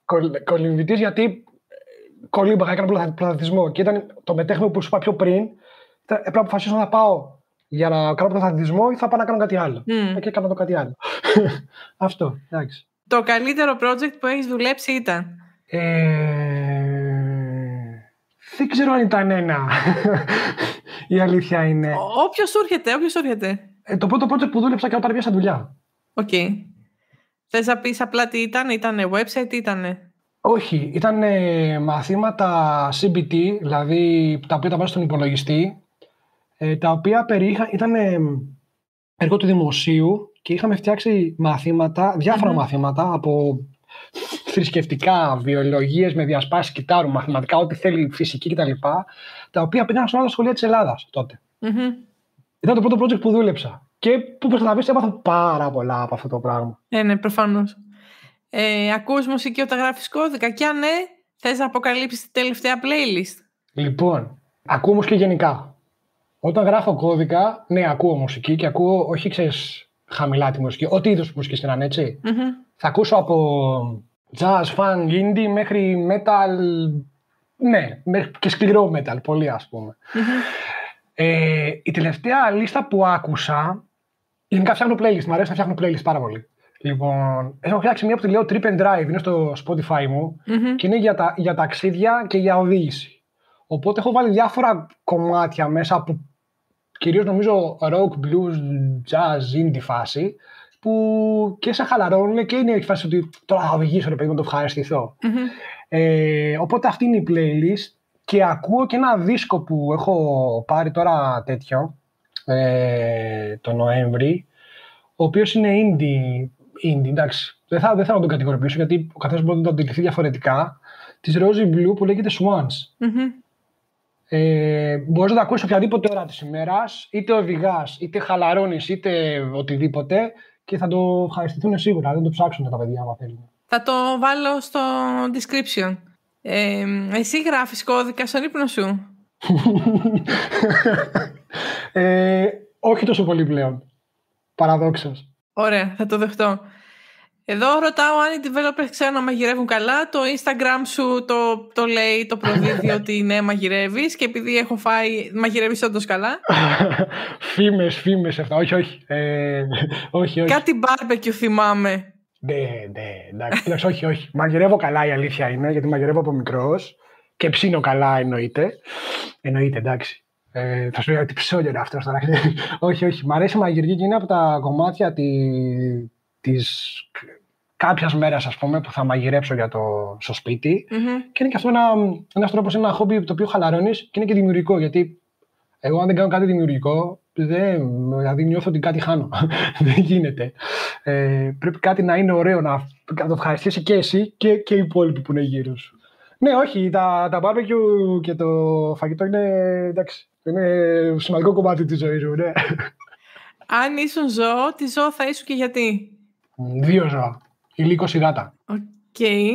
Κολυμβητής, γιατί ε, κολύμπαγα, έκανα πρωταθ- πρωταθλητισμό και ήταν το μεταίχμιο που σου είπα πιο πριν. ήταν- Έπρεπε να αποφασίσω να πάω για να κάνω πρωταθλητισμό ή θα πάω να κάνω κάτι άλλο. Μμ. Ε, Και έκανα το κάτι άλλο. *laughs* Αυτό, εντάξει. Το καλύτερο project που έχεις δουλέψει ήταν; Ε, δεν ξέρω αν ήταν ένα. *laughs* Η αλήθεια είναι. Ό- Όποιος σου έρχεται, όποιος σου έρχεται. Ε, το πρώτο project που δούλεψα και όταν πιάσα δουλειά. Οκ. Θες να πεις απλά τι ήταν, ήτανε website, τι ήτανε. Όχι, ήταν ε, μαθήματα CBT, δηλαδή τα οποία τα βάζω στον υπολογιστή, ε, τα οποία περιείχαν, ήταν ε, έργο του δημοσίου και είχαμε φτιάξει μαθήματα, διάφορα Μμμ. μαθήματα από θρησκευτικά, βιολογίες με διασπάσεις κιτάρου, μαθηματικά, ό,τι θέλει φυσική κτλ. Τα οποία πήγαν σε όλα τα σχολεία της Ελλάδας τότε. Μμμ. Ήταν το πρώτο project που δούλεψα. Και που προσπαθείς έμαθα πάρα πολλά από αυτό το πράγμα. Ε, ναι, προφανώς. Ε, ακούς μουσική όταν γράφεις κώδικα και αν ναι, θες να αποκαλύψεις τη τελευταία playlist. Λοιπόν, ακούω μουσική γενικά. Όταν γράφω κώδικα, ναι, ακούω μουσική και ακούω, όχι ξέρεις, χαμηλά τη μουσική, ό,τι είδος μουσικής και να είναι έτσι. Μμμ. Θα ακούσω από jazz, funk, indie μέχρι metal, ναι, μέχρι και σκληρό metal, πολύ ας πούμε. Μμμ. Ε, η τελευταία λίστα που άκουσα, γενικά φτιάχνω playlist, μου αρέσει να φτιάχνω playlist πάρα πολύ. Λοιπόν, έχω φτιάξει μία που τη λέω Trip and Drive, είναι στο Spotify μου Μμμ. και είναι για, τα, για ταξίδια και για οδήγηση. Οπότε έχω βάλει διάφορα κομμάτια μέσα από κυρίως νομίζω rock, blues, jazz, indie φάση που και σε χαλαρώνουν και είναι η φάση ότι τώρα θα οδηγήσω ρε παιδί μου να το ευχαριστηθώ. Μμμ. Ε, οπότε αυτή είναι η playlist και ακούω και ένα δίσκο που έχω πάρει τώρα τέτοιο ε, το Νοέμβρη ο οποίος είναι indie, indie εντάξει. Δεν, θα, δεν θέλω να τον κατηγορήσω γιατί ο καθένας μπορεί να τον αντιληφθεί διαφορετικά της Rosie Blue που λέγεται Swans. Μμμ. Ε, μπορείς να το ακούσεις οποιαδήποτε ώρα της ημέρας, είτε οδηγάς, είτε χαλαρώνεις, είτε οτιδήποτε και θα το ευχαριστηθούν σίγουρα, δεν το ψάξουν τα παιδιά άμα θέλουν. Θα το βάλω στο description. Ε, εσύ γράφεις κώδικα στον ύπνο σου; ε, όχι τόσο πολύ πλέον. Παραδόξως. Ωραία, θα το δεχτώ. Εδώ ρωτάω αν οι developers ξέρουν να μαγειρεύουν καλά. Το Instagram σου το, το λέει, το προδίδει *laughs* ότι ναι, μαγειρεύεις και επειδή έχω φάει, μαγειρεύεις όντως καλά. *laughs* φήμες, φήμες αυτά. Όχι, όχι. Ε, *laughs* όχι, όχι. Κάτι barbecue θυμάμαι. Ναι, ναι, εντάξει, εντάξει, όχι, όχι. Μαγειρεύω καλά η αλήθεια είναι, γιατί μαγειρεύω από μικρός και ψήνω καλά εννοείται. Εννοείται, εντάξει. Ε, θα σου λέω τι ψώνιο είναι αυτό τώρα. *laughs* όχι, όχι. Μ' αρέσει η μαγειρική και είναι από τα κομμάτια τη, της κάποιας μέρας, ας πούμε, που θα μαγειρέψω για το, στο σπίτι. Μμμ. Και είναι και αυτό ένα ένας τρόπος, ένα χόμπι το οποίο χαλαρώνεις και είναι και δημιουργικό. Γιατί εγώ, αν δεν κάνω κάτι δημιουργικό, δεν, δηλαδή νιώθω ότι κάτι χάνω. *laughs* δεν γίνεται. Ε, πρέπει κάτι να είναι ωραίο, να, να το ευχαριστήσει και εσύ και, και οι υπόλοιποι που είναι γύρω σου. Ναι, όχι, τα, τα barbecue και το φαγητό είναι, εντάξει, είναι σημαντικό κομμάτι της ζωής μου, ναι. Αν ήσουν ζώο, τι ζώο θα ήσουν και γιατί; Δύο ζώα. Ή λύκος ή γάτα. Οκ. Okay.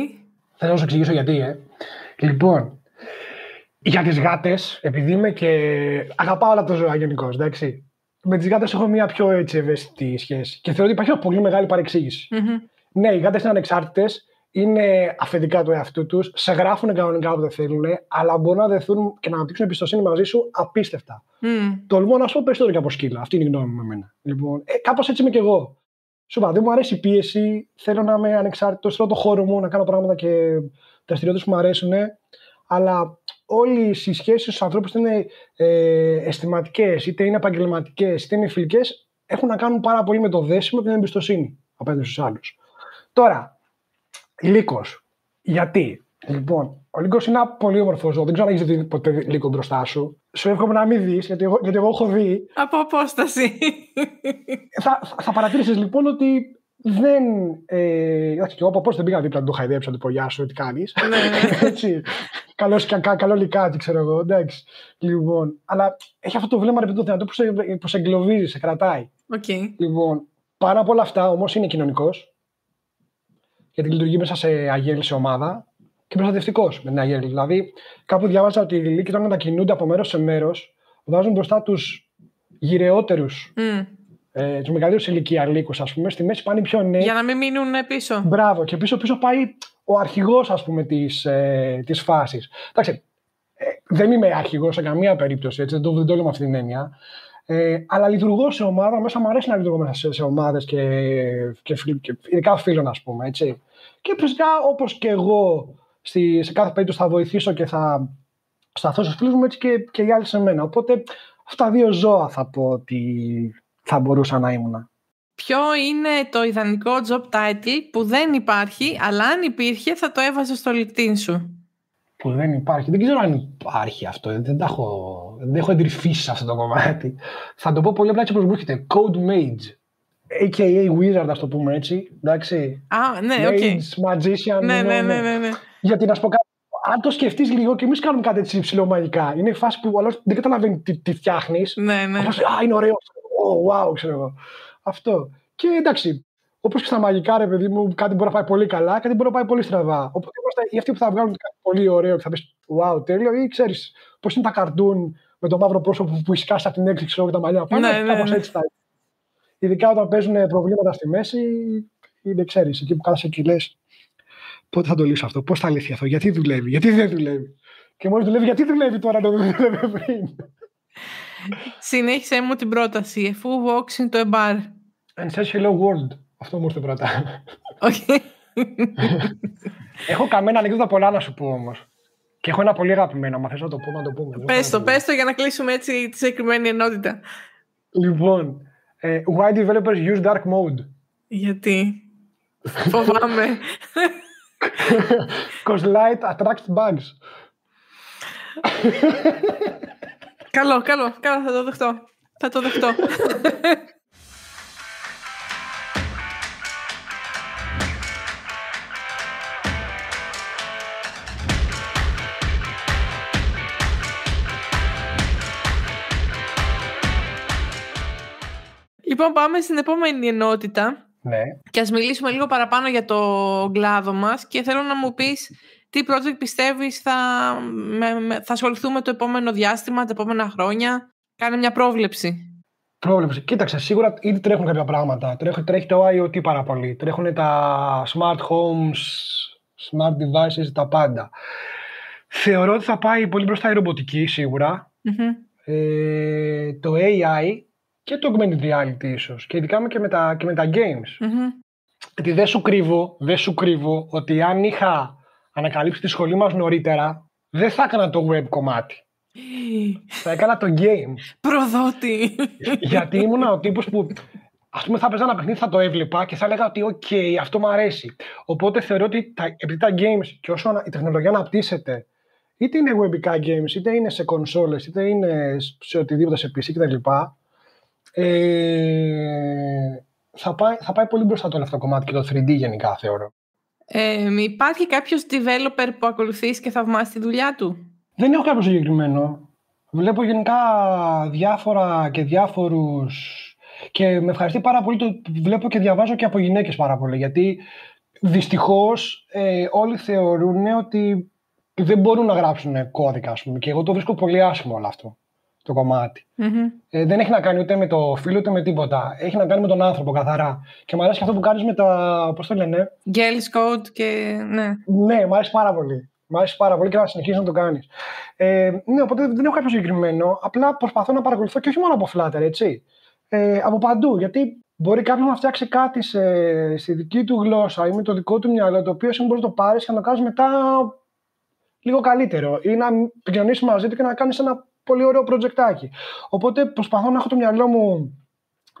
Θέλω να σου εξηγήσω γιατί, ε. Λοιπόν, για τις γάτες, επειδή είμαι και αγαπάω όλα τα ζώα γενικώς, εντάξει. Με τις γάτες έχω μια πιο έτσι ευαίσθητη σχέση. Και θεωρώ ότι υπάρχει μια πολύ μεγάλη παρεξήγηση. Mm-hmm. Ναι, οι γάτες είναι ανεξάρτητες, είναι αφεντικά του εαυτού τους, σε γράφουν κανονικά όπου δεν θέλουν, αλλά μπορούν να δεθούν και να αναπτύξουν εμπιστοσύνη μαζί σου απίστευτα. Mm. Τολμώ να σου πω περισσότερο και από σκύλα. Αυτή είναι η γνώμη μου εμένα. Λοιπόν, ε, Κάπως έτσι είμαι κι εγώ. Σου είπα, δεν μου αρέσει η πίεση. Θέλω να είμαι ανεξάρτητος. Θέλω το χώρο μου να κάνω πράγματα και δραστηριότητε που μου αρέσουν. Αλλά όλοι οι σχέσει στους ανθρώπους είτε είναι ε, αισθηματικές, είτε είναι επαγγελματικές, είτε είναι φιλικές, έχουν να κάνουν πάρα πολύ με το δέσιμο και την εμπιστοσύνη απέναντι στους άλλους. Τώρα, Λύκος. Γιατί; Λοιπόν, ο Λύκος είναι ένα πολύ όμορφος ζώο. Δεν ξέρω αν έχεις δει ποτέ Λύκο μπροστά σου. Σου εύχομαι να μην δεις, γιατί, εγώ, γιατί εγώ έχω δει. Από απόσταση. θα θα παρατήρησε λοιπόν ότι δεν. Ε, και εγώ από πώς δεν πήγα δίπλα να το χαϊδέψω, να το πω γεια σου, τι κάνεις; *laughs* Έτσι. Καλός κα, καλό λικάτι, ξέρω εγώ. Εντάξει. Λοιπόν, αλλά έχει αυτό το βλέμμα ρε παιδί το δυνατό που σε, που σε εγκλωβίζει, σε κρατάει. Okay. Λοιπόν, πάνω από όλα αυτά όμως είναι κοινωνικός γιατί λειτουργεί μέσα σε αγέλη σε ομάδα και προστατευτικός με την αγέλη. Δηλαδή, κάπου διάβαζα ότι οι λύκοι όταν μετακινούνται από μέρος σε μέρος, βάζουν μπροστά τους γυρεότερους, mm. Ε, του μεγαλύτερου ηλικία λύκους, ας πούμε, στη μέση πάνε πιο νέοι. Για να μην μείνουν πίσω. Μπράβο. Και πίσω-πίσω πάει ο αρχηγός, ας πούμε, της ε, της φάσης. Εντάξει, ε, δεν είμαι αρχηγός σε καμία περίπτωση, έτσι, δεν το, δεν το λέω με αυτή την έννοια. Ε, αλλά λειτουργώ σε ομάδα, μέσα μου αρέσει να λειτουργώ μέσα σε, σε ομάδες και, και, και, ειδικά φίλων, ας πούμε. Έτσι. Και φυσικά όπως και εγώ στη, σε κάθε περίπτωση θα βοηθήσω και θα σταθώ στους φίλους μου έτσι και, και οι άλλοι σε μένα. Οπότε αυτά δύο ζώα θα πω ότι θα μπορούσα να ήμουν. Ποιο είναι το ιδανικό job title που δεν υπάρχει, αλλά αν υπήρχε θα το έβαζε στο LinkedIn σου; Που δεν υπάρχει. Δεν ξέρω αν υπάρχει αυτό. Δεν, τα έχω, δεν έχω εντρυφήσει σε αυτό το κομμάτι. Θα το πω πολύ απλά έτσι όπως μου έρχεται. Code Mage. A.K.A. Wizard, ας το πούμε έτσι. Εντάξει. Α, ναι, οκ. Okay. Magician. Ναι, ναι, ναι, ναι, ναι. Γιατί να σου πω κάτι. Αν το σκεφτείς λίγο και εμείς κάνουμε κάτι έτσι ψιλομαγικά, είναι η φάση που ο άλλος δεν καταλαβαίνει τι, τι φτιάχνεις. Ναι, ναι. Όπως, Α, είναι ωραίος. Oh, wow, ξέρω εγώ. Αυτό. Και εντάξει, Όπως και στα μαγικά, ρε παιδί μου, κάτι μπορεί να πάει πολύ καλά, κάτι μπορεί να πάει πολύ στραβά. Οπότε ή αυτοί που θα βγάλουν κάτι πολύ ωραίο και θα πεις Wow, τέλειο, ή ξέρεις πώς είναι τα καρτούν με το μαύρο πρόσωπο που έχει σκάσει από την έκρηξη ξέρω, και τα μαλλιά πάνω. Ναι, ναι, ναι. έτσι θα Ειδικά όταν παίζουν προβλήματα στη μέση, είναι ξέρεις, εκεί που κάθεσαι και λες. Πότε θα το λύσω αυτό, πώς θα λυθεί αυτό, γιατί δουλεύει, γιατί δεν δουλεύει. Και μόλις δουλεύει, γιατί δουλεύει τώρα, το δουλεύει πριν. Συνέχισε μου την πρόταση. Εφού walks into a bar. And says hello world. Αυτό μου ήρθε πρώτα. Okay. έχω καμένα ανεκδότα πολλά να σου πω όμως. Και έχω ένα πολύ αγαπημένο. Μα θες να το πούμε, να το πούμε. Πες το, πες το για να κλείσουμε έτσι τη συγκεκριμένη ενότητα. Λοιπόν, ε, why developers use dark mode; Γιατί; Φοβάμαι. *laughs* Because light attracts bugs. *laughs* καλό, καλό, καλό, θα το δεχτώ. Θα το δεχτώ. Λοιπόν, πάμε στην επόμενη ενότητα. Ναι. Και ας μιλήσουμε λίγο παραπάνω για το κλάδο μας και θέλω να μου πεις τι project πιστεύεις θα, θα ασχοληθούμε το επόμενο διάστημα, τα επόμενα χρόνια; Κάνε μια πρόβλεψη. Πρόβλεψη. Κοίταξε, σίγουρα ήδη τρέχουν κάποια πράγματα. Τρέχει, τρέχει το IoT πάρα πολύ. Τρέχουν τα smart homes, smart devices, τα πάντα. Θεωρώ ότι θα πάει πολύ μπροστά η ρομποτική, Ε, το AI και το augmented reality ίσως και ειδικά και με τα, και με τα games. mm Γιατί δεν σου κρύβω, δεν σου κρύβω ότι αν είχα ανακαλύψει τη σχολή μας νωρίτερα δεν θα έκανα το web κομμάτι. *gasps* θα έκανα το game. Προδότη. *laughs* Γιατί ήμουν ο τύπος που Α πούμε, θα παίζα ένα παιχνίδι, θα το έβλεπα και θα έλεγα ότι, OK, αυτό μου αρέσει. Οπότε θεωρώ ότι τα, επειδή τα games και όσο η τεχνολογία αναπτύσσεται, είτε είναι webικά games, είτε είναι σε κονσόλε, είτε είναι σε οτιδήποτε σε PC κτλ., Ε, θα, πάει, θα πάει πολύ μπροστά το αυτό κομμάτι και το 3D γενικά θεωρώ. Ε, υπάρχει κάποιος developer που ακολουθείς και θαυμάσει τη δουλειά του; Δεν έχω κάποιο συγκεκριμένο. Βλέπω γενικά διάφορα και διάφορους και με ευχαριστεί πάρα πολύ το βλέπω και διαβάζω και από γυναίκες πάρα πολύ γιατί δυστυχώς ε, όλοι θεωρούν ότι δεν μπορούν να γράψουν κώδικα ας πούμε και εγώ το βρίσκω πολύ άσχημο όλο αυτό το κομματι Ε, δεν έχει να κάνει ούτε με το φίλο ούτε με τίποτα. Έχει να κάνει με τον άνθρωπο καθαρά. Και μου αρέσει και αυτό που κάνεις με τα. Πώς το λένε. Girls Code και. Ναι. Ναι, μου αρέσει πάρα πολύ. Μου αρέσει πάρα πολύ και να συνεχίσει να το κάνεις. Ε, ναι, οπότε δεν έχω κάποιο συγκεκριμένο. Απλά προσπαθώ να παρακολουθώ και όχι μόνο από Flutter, έτσι. Ε, από παντού. Γιατί μπορεί κάποιος να φτιάξει κάτι σε, στη δική του γλώσσα ή με το δικό του μυαλό, το οποίο εσύ μπορείς να το πάρεις και να το κάνεις μετά λίγο καλύτερο. Ή να επικοινωνήσεις μαζί του και να κάνεις ένα πολύ ωραίο προτζεκτάκι. Οπότε προσπαθώ να έχω το μυαλό μου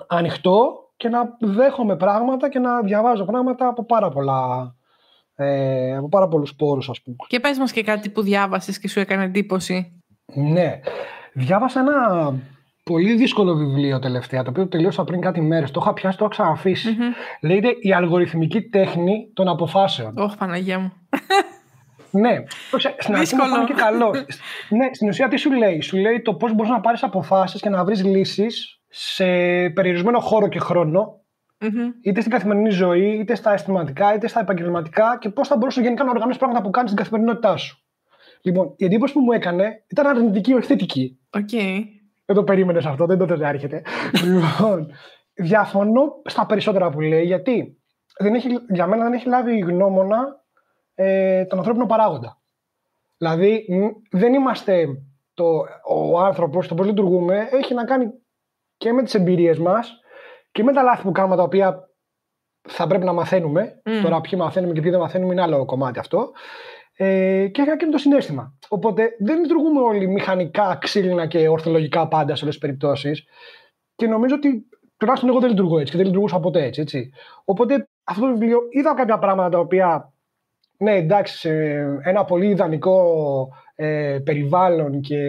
ανοιχτό και να δέχομαι πράγματα και να διαβάζω πράγματα από πάρα πολλά ε, από πάρα πολλούς πόρους ας πούμε. Και πες μας και κάτι που διάβασες και σου έκανε εντύπωση. Ναι. Διάβασα ένα πολύ δύσκολο βιβλίο τελευταία, το οποίο τελείωσα πριν κάτι μέρες. Το είχα πιάσει, το είχα ξαναφήσει. Mm-hmm. Λέγεται «Η αλγοριθμική τέχνη των αποφάσεων». Όχι, Παναγία μου. Ναι, στην αρχή μου και καλός. ναι, στην ουσία τι σου λέει. Σου λέει το πώς μπορείς να πάρεις αποφάσεις και να βρεις λύσεις σε περιορισμένο χώρο και χρόνο, mm-hmm. είτε στην καθημερινή ζωή, είτε στα αισθηματικά, είτε στα επαγγελματικά και πώς θα μπορούσε γενικά να οργανώσεις πράγματα που κάνεις στην καθημερινότητά σου. Λοιπόν, η εντύπωση που μου έκανε ήταν αρνητική όχι θετική. Okay. Δεν το περίμενες αυτό, δεν τότε έρχεται. λοιπόν, διαφωνώ στα περισσότερα που λέει, γιατί δεν έχει, για μένα δεν έχει λάβει γνώμονα ε, τον ανθρώπινο παράγοντα. Δηλαδή, δεν είμαστε το, ο άνθρωπος, το πώς λειτουργούμε, έχει να κάνει και με τις εμπειρίες μας και με τα λάθη που κάνουμε τα οποία θα πρέπει να μαθαίνουμε. Mm. Τώρα, ποιοι μαθαίνουμε και ποιοι δεν μαθαίνουμε είναι άλλο κομμάτι αυτό. Ε, και έχει και με το συνέστημα. Οπότε δεν λειτουργούμε όλοι μηχανικά, ξύλινα και ορθολογικά πάντα σε όλες τις περιπτώσεις. Και νομίζω ότι τουλάχιστον εγώ δεν λειτουργώ έτσι και δεν λειτουργούσα ποτέ έτσι. έτσι. Οπότε αυτό το βιβλίο είδα κάποια πράγματα τα οποία ναι, εντάξει, σε ένα πολύ ιδανικό ε, περιβάλλον και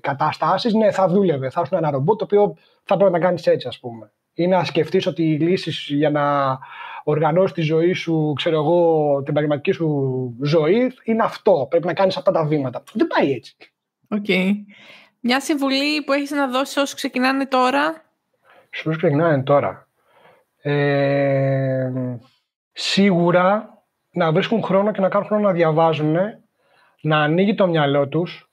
καταστάσεις, ναι, θα δούλευε. Θα έρθουν ένα ρομπότ το οποίο θα πρέπει να κάνεις έτσι, ας πούμε. Ή να σκεφτείς ότι οι λύσεις για να οργανώσεις τη ζωή σου, ξέρω εγώ, την επαγγελματική σου ζωή, είναι αυτό. Πρέπει να κάνεις αυτά τα βήματα. Δεν πάει έτσι. Οκ. Okay. Μια συμβουλή που έχεις να δώσεις όσους ξεκινάνε τώρα; Σε όσους ξεκινάνε τώρα. Ε, σίγουρα να βρίσκουν χρόνο και να κάνουν χρόνο να διαβάζουν, να ανοίγει το μυαλό τους.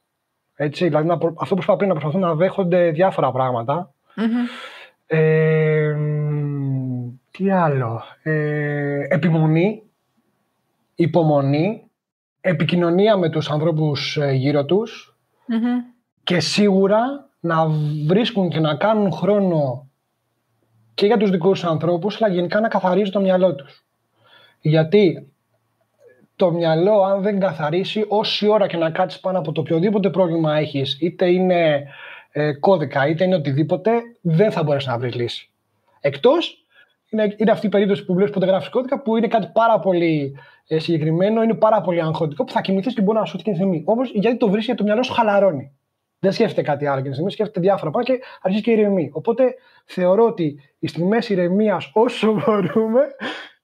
Έτσι, δηλαδή να, αυτό που είπα πριν, να προσπαθούν να δέχονται διάφορα Ε, τι άλλο. Ε, επιμονή, υπομονή, επικοινωνία με τους ανθρώπους ε, γύρω τους και σίγουρα να βρίσκουν και να κάνουν χρόνο και για τους δικούς τους ανθρώπους, αλλά γενικά να καθαρίζουν το μυαλό τους. Γιατί το μυαλό, αν δεν καθαρίσει, όση ώρα και να κάτσεις πάνω από το οποιοδήποτε πρόβλημα έχεις, είτε είναι ε, κώδικα, είτε είναι οτιδήποτε, δεν θα μπορέσεις να βρεις λύση. Εκτός είναι, είναι αυτή η περίπτωση που βλέπεις που δεν γράφεις κώδικα, που είναι κάτι πάρα πολύ ε, συγκεκριμένο, είναι πάρα πολύ αγχωτικό, που θα κοιμηθείς και μπορεί να σου την στιγμή. Όμω γιατί το βρίσκει, το μυαλό σου χαλαρώνει. Δεν σκέφτεται κάτι άλλο και τη στιγμή, σκέφτεται διάφορα πράγματα και αρχίζει και ηρεμεί. Οπότε θεωρώ ότι οι στιγμές ηρεμίας, όσο *laughs* μπορούμε,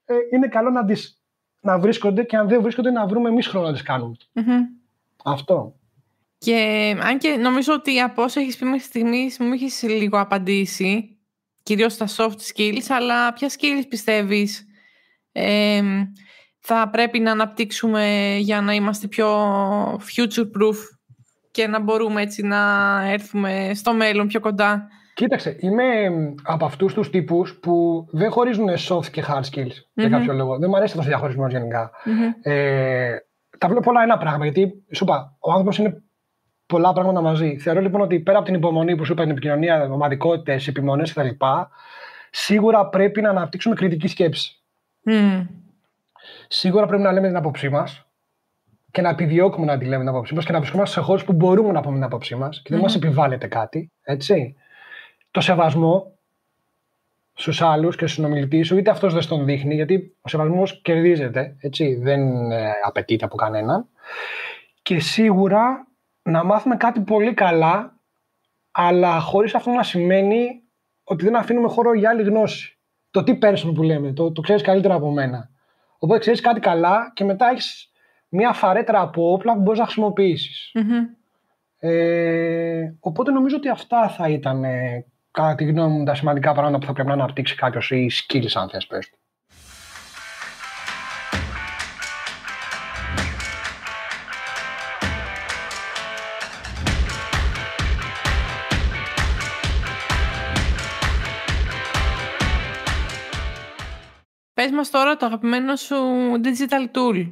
ε, είναι καλό να τις να βρίσκονται και αν δεν βρίσκονται να βρούμε εμείς χρόνο να τις κανουμε Αυτό. Και αν και νομίζω ότι από όσα έχεις πει μέχρι στιγμής μου έχει λίγο απαντήσει, κυρίως στα soft skills, αλλά ποια skills πιστεύεις θα πρέπει να αναπτύξουμε για να είμαστε πιο future proof και να μπορούμε έτσι να έρθουμε στο μέλλον πιο κοντά; Κοίταξε, είμαι από αυτούς τους τύπους που δεν χωρίζουν soft και hard skills mm-hmm. για κάποιο λόγο. Δεν μου αρέσει αυτό ο διαχωρισμό γενικά. Mm-hmm. Ε, τα βλέπω όλα ένα πράγμα. Γιατί σου είπα, ο άνθρωπος είναι πολλά πράγματα μαζί. Θεωρώ λοιπόν ότι πέρα από την υπομονή που σου είπα, την επικοινωνία, ομαδικότητες, επιμονές κτλ., σίγουρα πρέπει να αναπτύξουμε κριτική σκέψη. Mm. Σίγουρα πρέπει να λέμε την άποψή μας και να επιδιώκουμε να τη λέμε την άποψή μας και να βρισκόμαστε σε χώρου που μπορούμε να πούμε την άποψή μας και δεν mm-hmm. μας επιβάλλεται κάτι. Έτσι το σεβασμό στους άλλους και στους συνομιλητή σου, είτε αυτός δεν στον δείχνει, γιατί ο σεβασμός κερδίζεται, έτσι, δεν ε, απαιτείται από κανέναν. Και σίγουρα να μάθουμε κάτι πολύ καλά, αλλά χωρίς αυτό να σημαίνει ότι δεν αφήνουμε χώρο για άλλη γνώση. Το τι person που λέμε, το, το ξέρεις καλύτερα από μένα. Οπότε ξέρεις κάτι καλά και μετά έχεις μια φαρέτρα από όπλα που μπορείς να χρησιμοποιησει Ε, οπότε νομίζω ότι αυτά θα ήταν, ε, κατά τη γνώμη μου, τα σημαντικά πράγματα που θα πρέπει να αναπτύξει κάποιος ή skills, αν θες πες. Πες μας τώρα το αγαπημένο σου digital tool.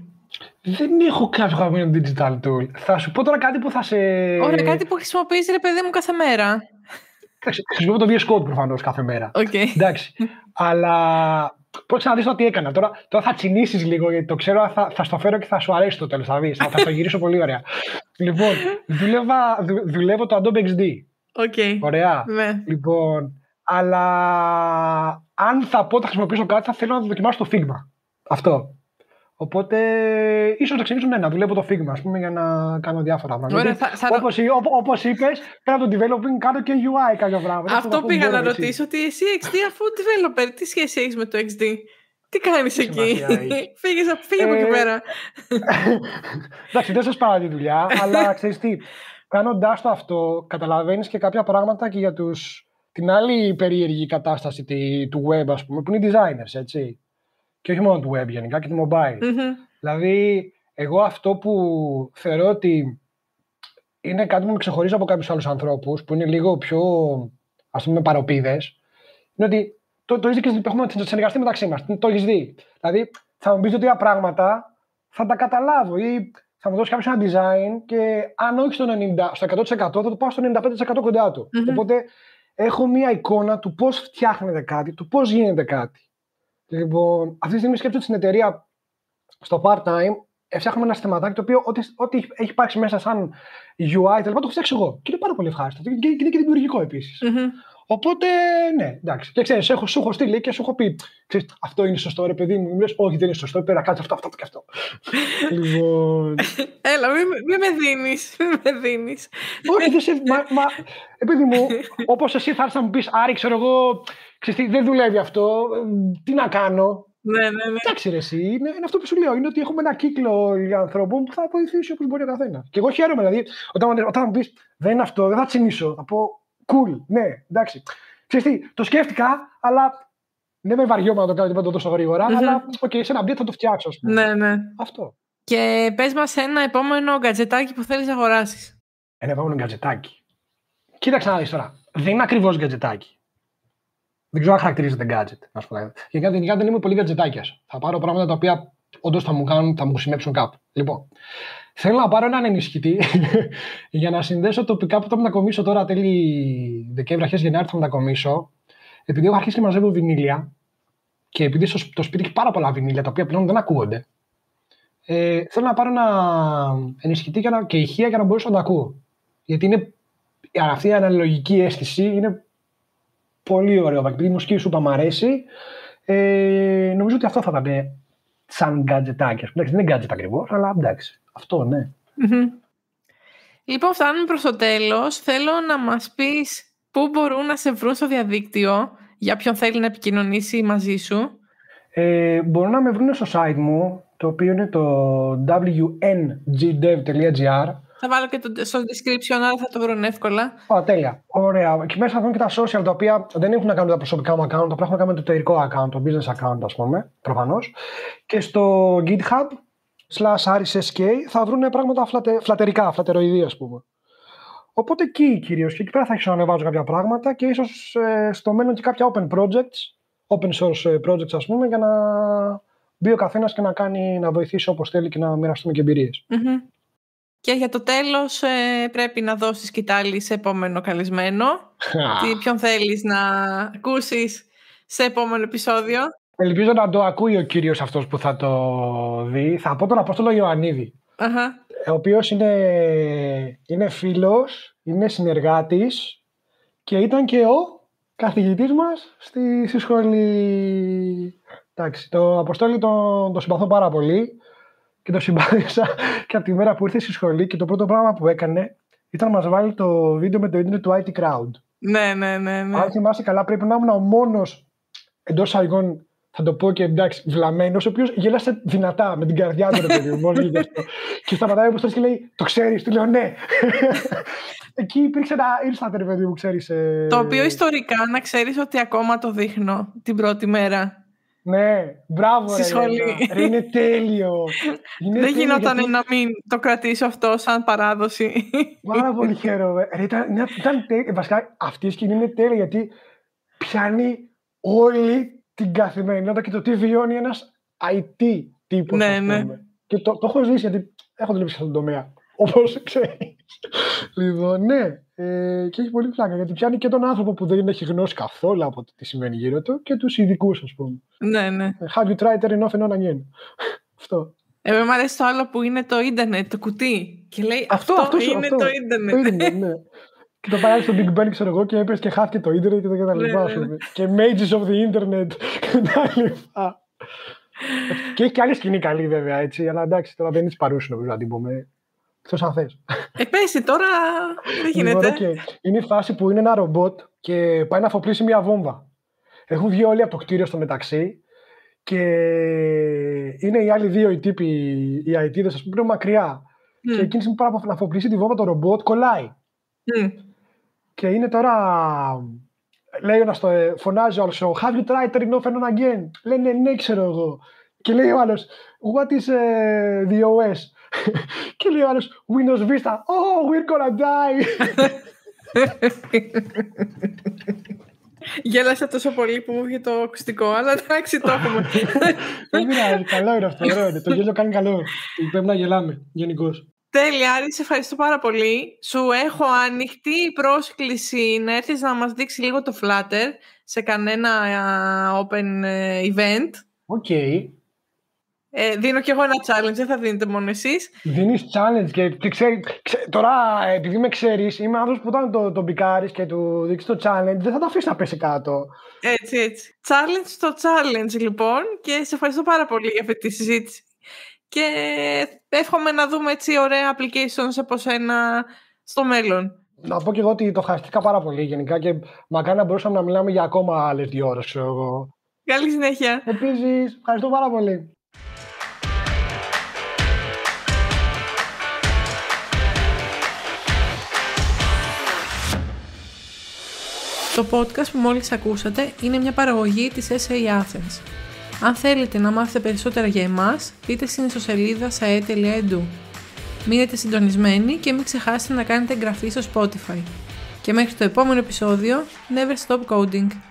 Δεν έχω κάποιο αγαπημένο digital tool. Θα σου πω τώρα κάτι που θα σε... Ωραία, κάτι που χρησιμοποιείς ρε παιδί μου κάθε μέρα. Χρησιμοποιώ το VS Code προφανώς κάθε μέρα. Okay. Εντάξει. Αλλά Πώς να δεις το τι έκανα. Τώρα, τώρα θα τσινήσει λίγο, γιατί το ξέρω, θα, θα στο φέρω και θα σου αρέσει το τέλος. Θα δεις. θα, θα το γυρίσω πολύ ωραία. λοιπόν, δουλεύα, δου, δουλεύω το Adobe XD. Okay. Ωραία. Ναι. Λοιπόν, αλλά αν θα πω ότι θα χρησιμοποιήσω κάτι, θα θέλω να το δοκιμάσω το Figma. Αυτό. Οπότε, ίσως να ξεκινήσω ναι, να δουλεύω το Figma, ας πούμε, για να κάνω διάφορα πράγματα. Όπως όπως είπες, πέρα από το developing, κάνω και UI κάποια πράγματα. Αυτό πήγα να ρωτήσω, ότι εσύ XD, αφού developer, τι σχέση έχεις με το XD. Τι κάνεις εκεί, *laughs* φύγες από εκεί πέρα. *laughs* Εντάξει, δεν σας πάω τη δουλειά, αλλά *laughs* ξέρεις τι, κάνοντάς το αυτό, καταλαβαίνεις και κάποια πράγματα και για τους, την άλλη περίεργη κατάσταση του web, ας πούμε, που είναι οι designers, έτσι και όχι μόνο του web γενικά και του mobile. Mm-hmm. Δηλαδή, εγώ αυτό που θεωρώ ότι είναι κάτι που με ξεχωρίζει από κάποιους άλλους ανθρώπους που είναι λίγο πιο ας πούμε παροπίδες, είναι ότι το, το έχει δει και έχουμε συνεργαστεί μεταξύ μας. Το έχεις δει. Δηλαδή, θα μου πεις ότι πράγματα θα τα καταλάβω ή θα μου δώσεις κάποιο ένα design και αν όχι στο, 90, στο 100% θα το πάω στο 95% κοντά του. Mm-hmm. Οπότε έχω μία εικόνα του πώς φτιάχνεται κάτι, του πώς γίνεται κάτι. Λοιπόν, αυτή τη στιγμή σκέφτομαι στην εταιρεία στο part-time, φτιάχνουμε ένα θεματάκι το οποίο ό,τι, ό,τι έχει υπάρξει μέσα σαν UI, τελικά το έχω φτιάξει εγώ. Και είναι πάρα πολύ ευχάριστο. Και, και είναι και δημιουργικό επίσης. Mm-hmm. Οπότε, ναι, εντάξει. Και ξέρεις, έχω, σου έχω στείλει και σου έχω πει, ξέρεις, αυτό είναι σωστό, ρε παιδί μου. Μου λες, όχι, δεν είναι σωστό. Πέρα, κάτσε αυτό, αυτό και αυτό. *laughs* λοιπόν. Έλα, μην μη με δίνεις. Μην με δίνεις. όχι, δεν σε. Μα, μα, επειδή μου, όπως εσύ θα έρθεις να μου πεις, Άρη, ξέρω εγώ, ξέρεις, δεν δουλεύει αυτό. Τι να κάνω; Ναι, ναι, ναι. Εντάξει, ρε, εσύ, είναι, είναι, αυτό που σου λέω. Είναι ότι έχουμε ένα κύκλο ανθρώπων που θα βοηθήσει όπως μπορεί ο καθένας. Και εγώ χαίρομαι, δηλαδή, όταν, όταν μου πεις, δεν είναι αυτό, δεν θα τσινήσω. Θα πω, cool, ναι, εντάξει. Ξέρεις τι, το σκέφτηκα, αλλά δεν με βαριόμαι να το κάνω τίποτα τόσο γρήγορα, mm-hmm. αλλά οκέι, okay, σε ένα update θα το φτιάξω. Ναι, ναι. Αυτό. Και πες μας ένα επόμενο gadgetάκι που θέλεις να αγοράσεις. Ένα επόμενο gadgetάκι. Κοίταξε να δεις τώρα. Δεν είναι ακριβώς gadgetάκι. Δεν ξέρω αν χαρακτηρίζεται gadget. Να σου πω. Γενικά δεν είμαι πολύ gadgetάκια. Θα πάρω πράγματα τα οποία όντως θα μου κάνουν, θα μου χρησιμέψουν κάπου. Λοιπόν, θέλω να πάρω έναν ενισχυτή *laughs* για να συνδέσω τοπικά που θα μετακομίσω τώρα τέλη Δεκέμβρη, αρχές Γενάρη θα μετακομίσω. Επειδή έχω αρχίσει και μαζεύω βινίλια και επειδή στο το σπίτι έχει πάρα πολλά βινίλια τα οποία πλέον δεν ακούγονται. Ε, θέλω να πάρω ένα ενισχυτή και, και ηχεία για να μπορέσω να τα ακούω. Γιατί είναι, αυτή η αναλογική αίσθηση είναι πολύ ωραίο. Επειδή η μουσική σου μου αρέσει, ε, νομίζω ότι αυτό θα ήταν σαν gadgetάκι. Εντάξει, δεν είναι γκάτζετ ακριβώς, αλλά εντάξει. Αυτό, ναι. Λοιπόν, φτάνουμε προς το τέλος. Θέλω να μας πεις πού μπορούν να σε βρουν στο διαδίκτυο για ποιον θέλει να επικοινωνήσει μαζί σου. Ε, μπορούν να με βρουν στο site μου, το οποίο είναι το wngdev.gr θα βάλω και το, στο description, άρα θα το βρουν εύκολα. Α, τέλεια. Ωραία. Εκεί μέσα θα βρουν και τα social, τα οποία δεν έχουν να κάνουν τα προσωπικά μου account, απλά έχουν να κάνουν το εταιρικό account, το business account, ας πούμε, προφανώς. Και στο GitHub, slash RSSK, θα βρουν πράγματα φλατε, φλατερικά, φλατεροειδή, ας πούμε. Οπότε εκεί κυρίως, και εκεί πέρα θα αρχίσω να ανεβάζω κάποια πράγματα και ίσως ε, στο μέλλον και κάποια open projects, open source ε, projects, ας πούμε, για να μπει ο καθένας και να, κάνει, να βοηθήσει όπως θέλει και να μοιραστούμε και εμπειρίες. Mm-hmm. Και για το τέλος ε, πρέπει να δώσεις σκητάλη σε επόμενο καλεσμένο. Τι ποιον θέλεις να ακούσεις σε επόμενο επεισόδιο. Ελπίζω να το ακούει ο κύριος αυτός που θα το δει. Θα πω τον Απόστολο Ιωαννίδη. Ο οποίος είναι, είναι φίλος, είναι συνεργάτης και ήταν και ο καθηγητής μας στη, στη σχολή. Εντάξει, το Αποστόλη τον το συμπαθώ πάρα πολύ και το συμπάθησα *laughs* και από τη μέρα που ήρθε στη σχολή και το πρώτο πράγμα που έκανε ήταν να μας βάλει το βίντεο με το ίντερνετ του IT Crowd. Ναι, ναι, ναι. ναι. Αν θυμάσαι καλά, πρέπει να ήμουν ο μόνος εντός αγών, θα το πω και εντάξει, βλαμμένος, ο οποίος γέλασε δυνατά με την καρδιά του, ρε παιδί μου, μόλι αυτό. και σταματάει ο και λέει: Το ξέρεις, του λέω ναι. *laughs* Εκεί υπήρξε ένα ήρθατε, ρε παιδί μου, ξέρεις. Ε... Το οποίο ιστορικά να ξέρεις ότι ακόμα το δείχνω την πρώτη μέρα. Ναι, μπράβο Στη ρε, σχολή. ρε, είναι τέλειο. Είναι Δεν τέλειο, γινόταν γιατί να μην το κρατήσω αυτό σαν παράδοση. Πάρα πολύ χαίρομαι. Ρε, ήταν, ήταν, ήταν τέλειο. Βασικά αυτή η σκηνή είναι τέλεια γιατί πιάνει όλη την καθημερινότητα και το τι βιώνει ένας IT τύπος. Ναι, ναι. Και το, το έχω ζήσει γιατί έχω δουλέψει σε αυτόν τον τομέα. Όπως ξέρεις. λοιπόν, ναι. Ε, και έχει πολύ πλάκα γιατί πιάνει και τον άνθρωπο που δεν έχει γνώση καθόλου από το τι σημαίνει γύρω του και τους ειδικούς, ας πούμε. ναι, ναι. Ε, Have you tried turning off and on again. *laughs* Αυτό. Εμένα μου αρέσει το άλλο που είναι το ίντερνετ, το κουτί. Και λέει αυτό, αυτός- είναι αυτό. το Το internet. internet, ναι. *laughs* Και το πάει στο Big Bang, ξέρω εγώ, και έπεσε και χάθηκε το ίντερνετ και τα Ναι, λοιπά. ναι, ας πούμε. Και Mages of the Internet *laughs* και τα λοιπά. και έχει και άλλη σκηνή καλή βέβαια, έτσι. Αλλά εντάξει, τώρα δεν είναι παρούσης νομίζω να την πούμε. Εκτός αν θες. Ε, πέσει τώρα, *laughs* δεν Λοιπόν, γίνεται. οκ. Είναι η φάση που είναι ένα ρομπότ και πάει να αφοπλίσει μια βόμβα. Έχουν βγει όλοι από το κτίριο στο μεταξύ και είναι οι άλλοι δύο οι τύποι, οι αιτίδες, ας πούμε, που είναι μακριά. Μμ. Και εκείνης που πάει να αφοπλίσει τη βόμβα το ρομπότ κολλάει. Μμ. Και είναι τώρα. Λέει ένας το φωνάζει ο άλλος. Have you tried turning off and on again? Λένε ναι, ξέρω εγώ. Και λέει ο άλλος, What is ε, the OS? και λέει ο άλλος, Windows Vista. Oh, we're gonna die. Γέλασα τόσο πολύ που μου βγήκε το ακουστικό, αλλά εντάξει το έχουμε. Δεν πειράζει, καλό είναι αυτό. Ωραίο είναι. Το γέλιο κάνει καλό. Πρέπει να γελάμε γενικώς. Τέλεια, Άρη, σε ευχαριστώ πάρα πολύ. Σου έχω ανοιχτή η πρόσκληση να έρθεις να μας δείξει λίγο το Flutter σε κανένα α, open ε, event. Ok. Ε, δίνω κι εγώ ένα challenge, δεν θα δίνετε μόνο εσείς. Δίνεις challenge και, και ξέρει, ξέ- τώρα επειδή με ξέρεις, είμαι άνθρωπος που όταν το, τον πικάρει και του δείξεις το challenge, δεν θα το αφήσεις να πέσει κάτω. Έτσι, έτσι. Challenge στο challenge, λοιπόν, και σε ευχαριστώ πάρα πολύ για αυτή τη συζήτηση. Και εύχομαι να δούμε έτσι ωραία applications από σένα στο μέλλον. Να πω και εγώ ότι το ευχαριστήκα πάρα πολύ γενικά και μακάρι να μπορούσαμε να μιλάμε για ακόμα άλλες δύο ώρες, ξέρω εγώ. Καλή συνέχεια. Επίσης, ευχαριστώ πάρα πολύ. Το podcast που μόλις ακούσατε είναι μια παραγωγή της SA Athens. Αν θέλετε να μάθετε περισσότερα για εμάς, μπείτε στην ιστοσελίδα sae.edu. Μείνετε συντονισμένοι και μην ξεχάσετε να κάνετε εγγραφή στο Spotify. Και μέχρι το επόμενο επεισόδιο, never stop coding!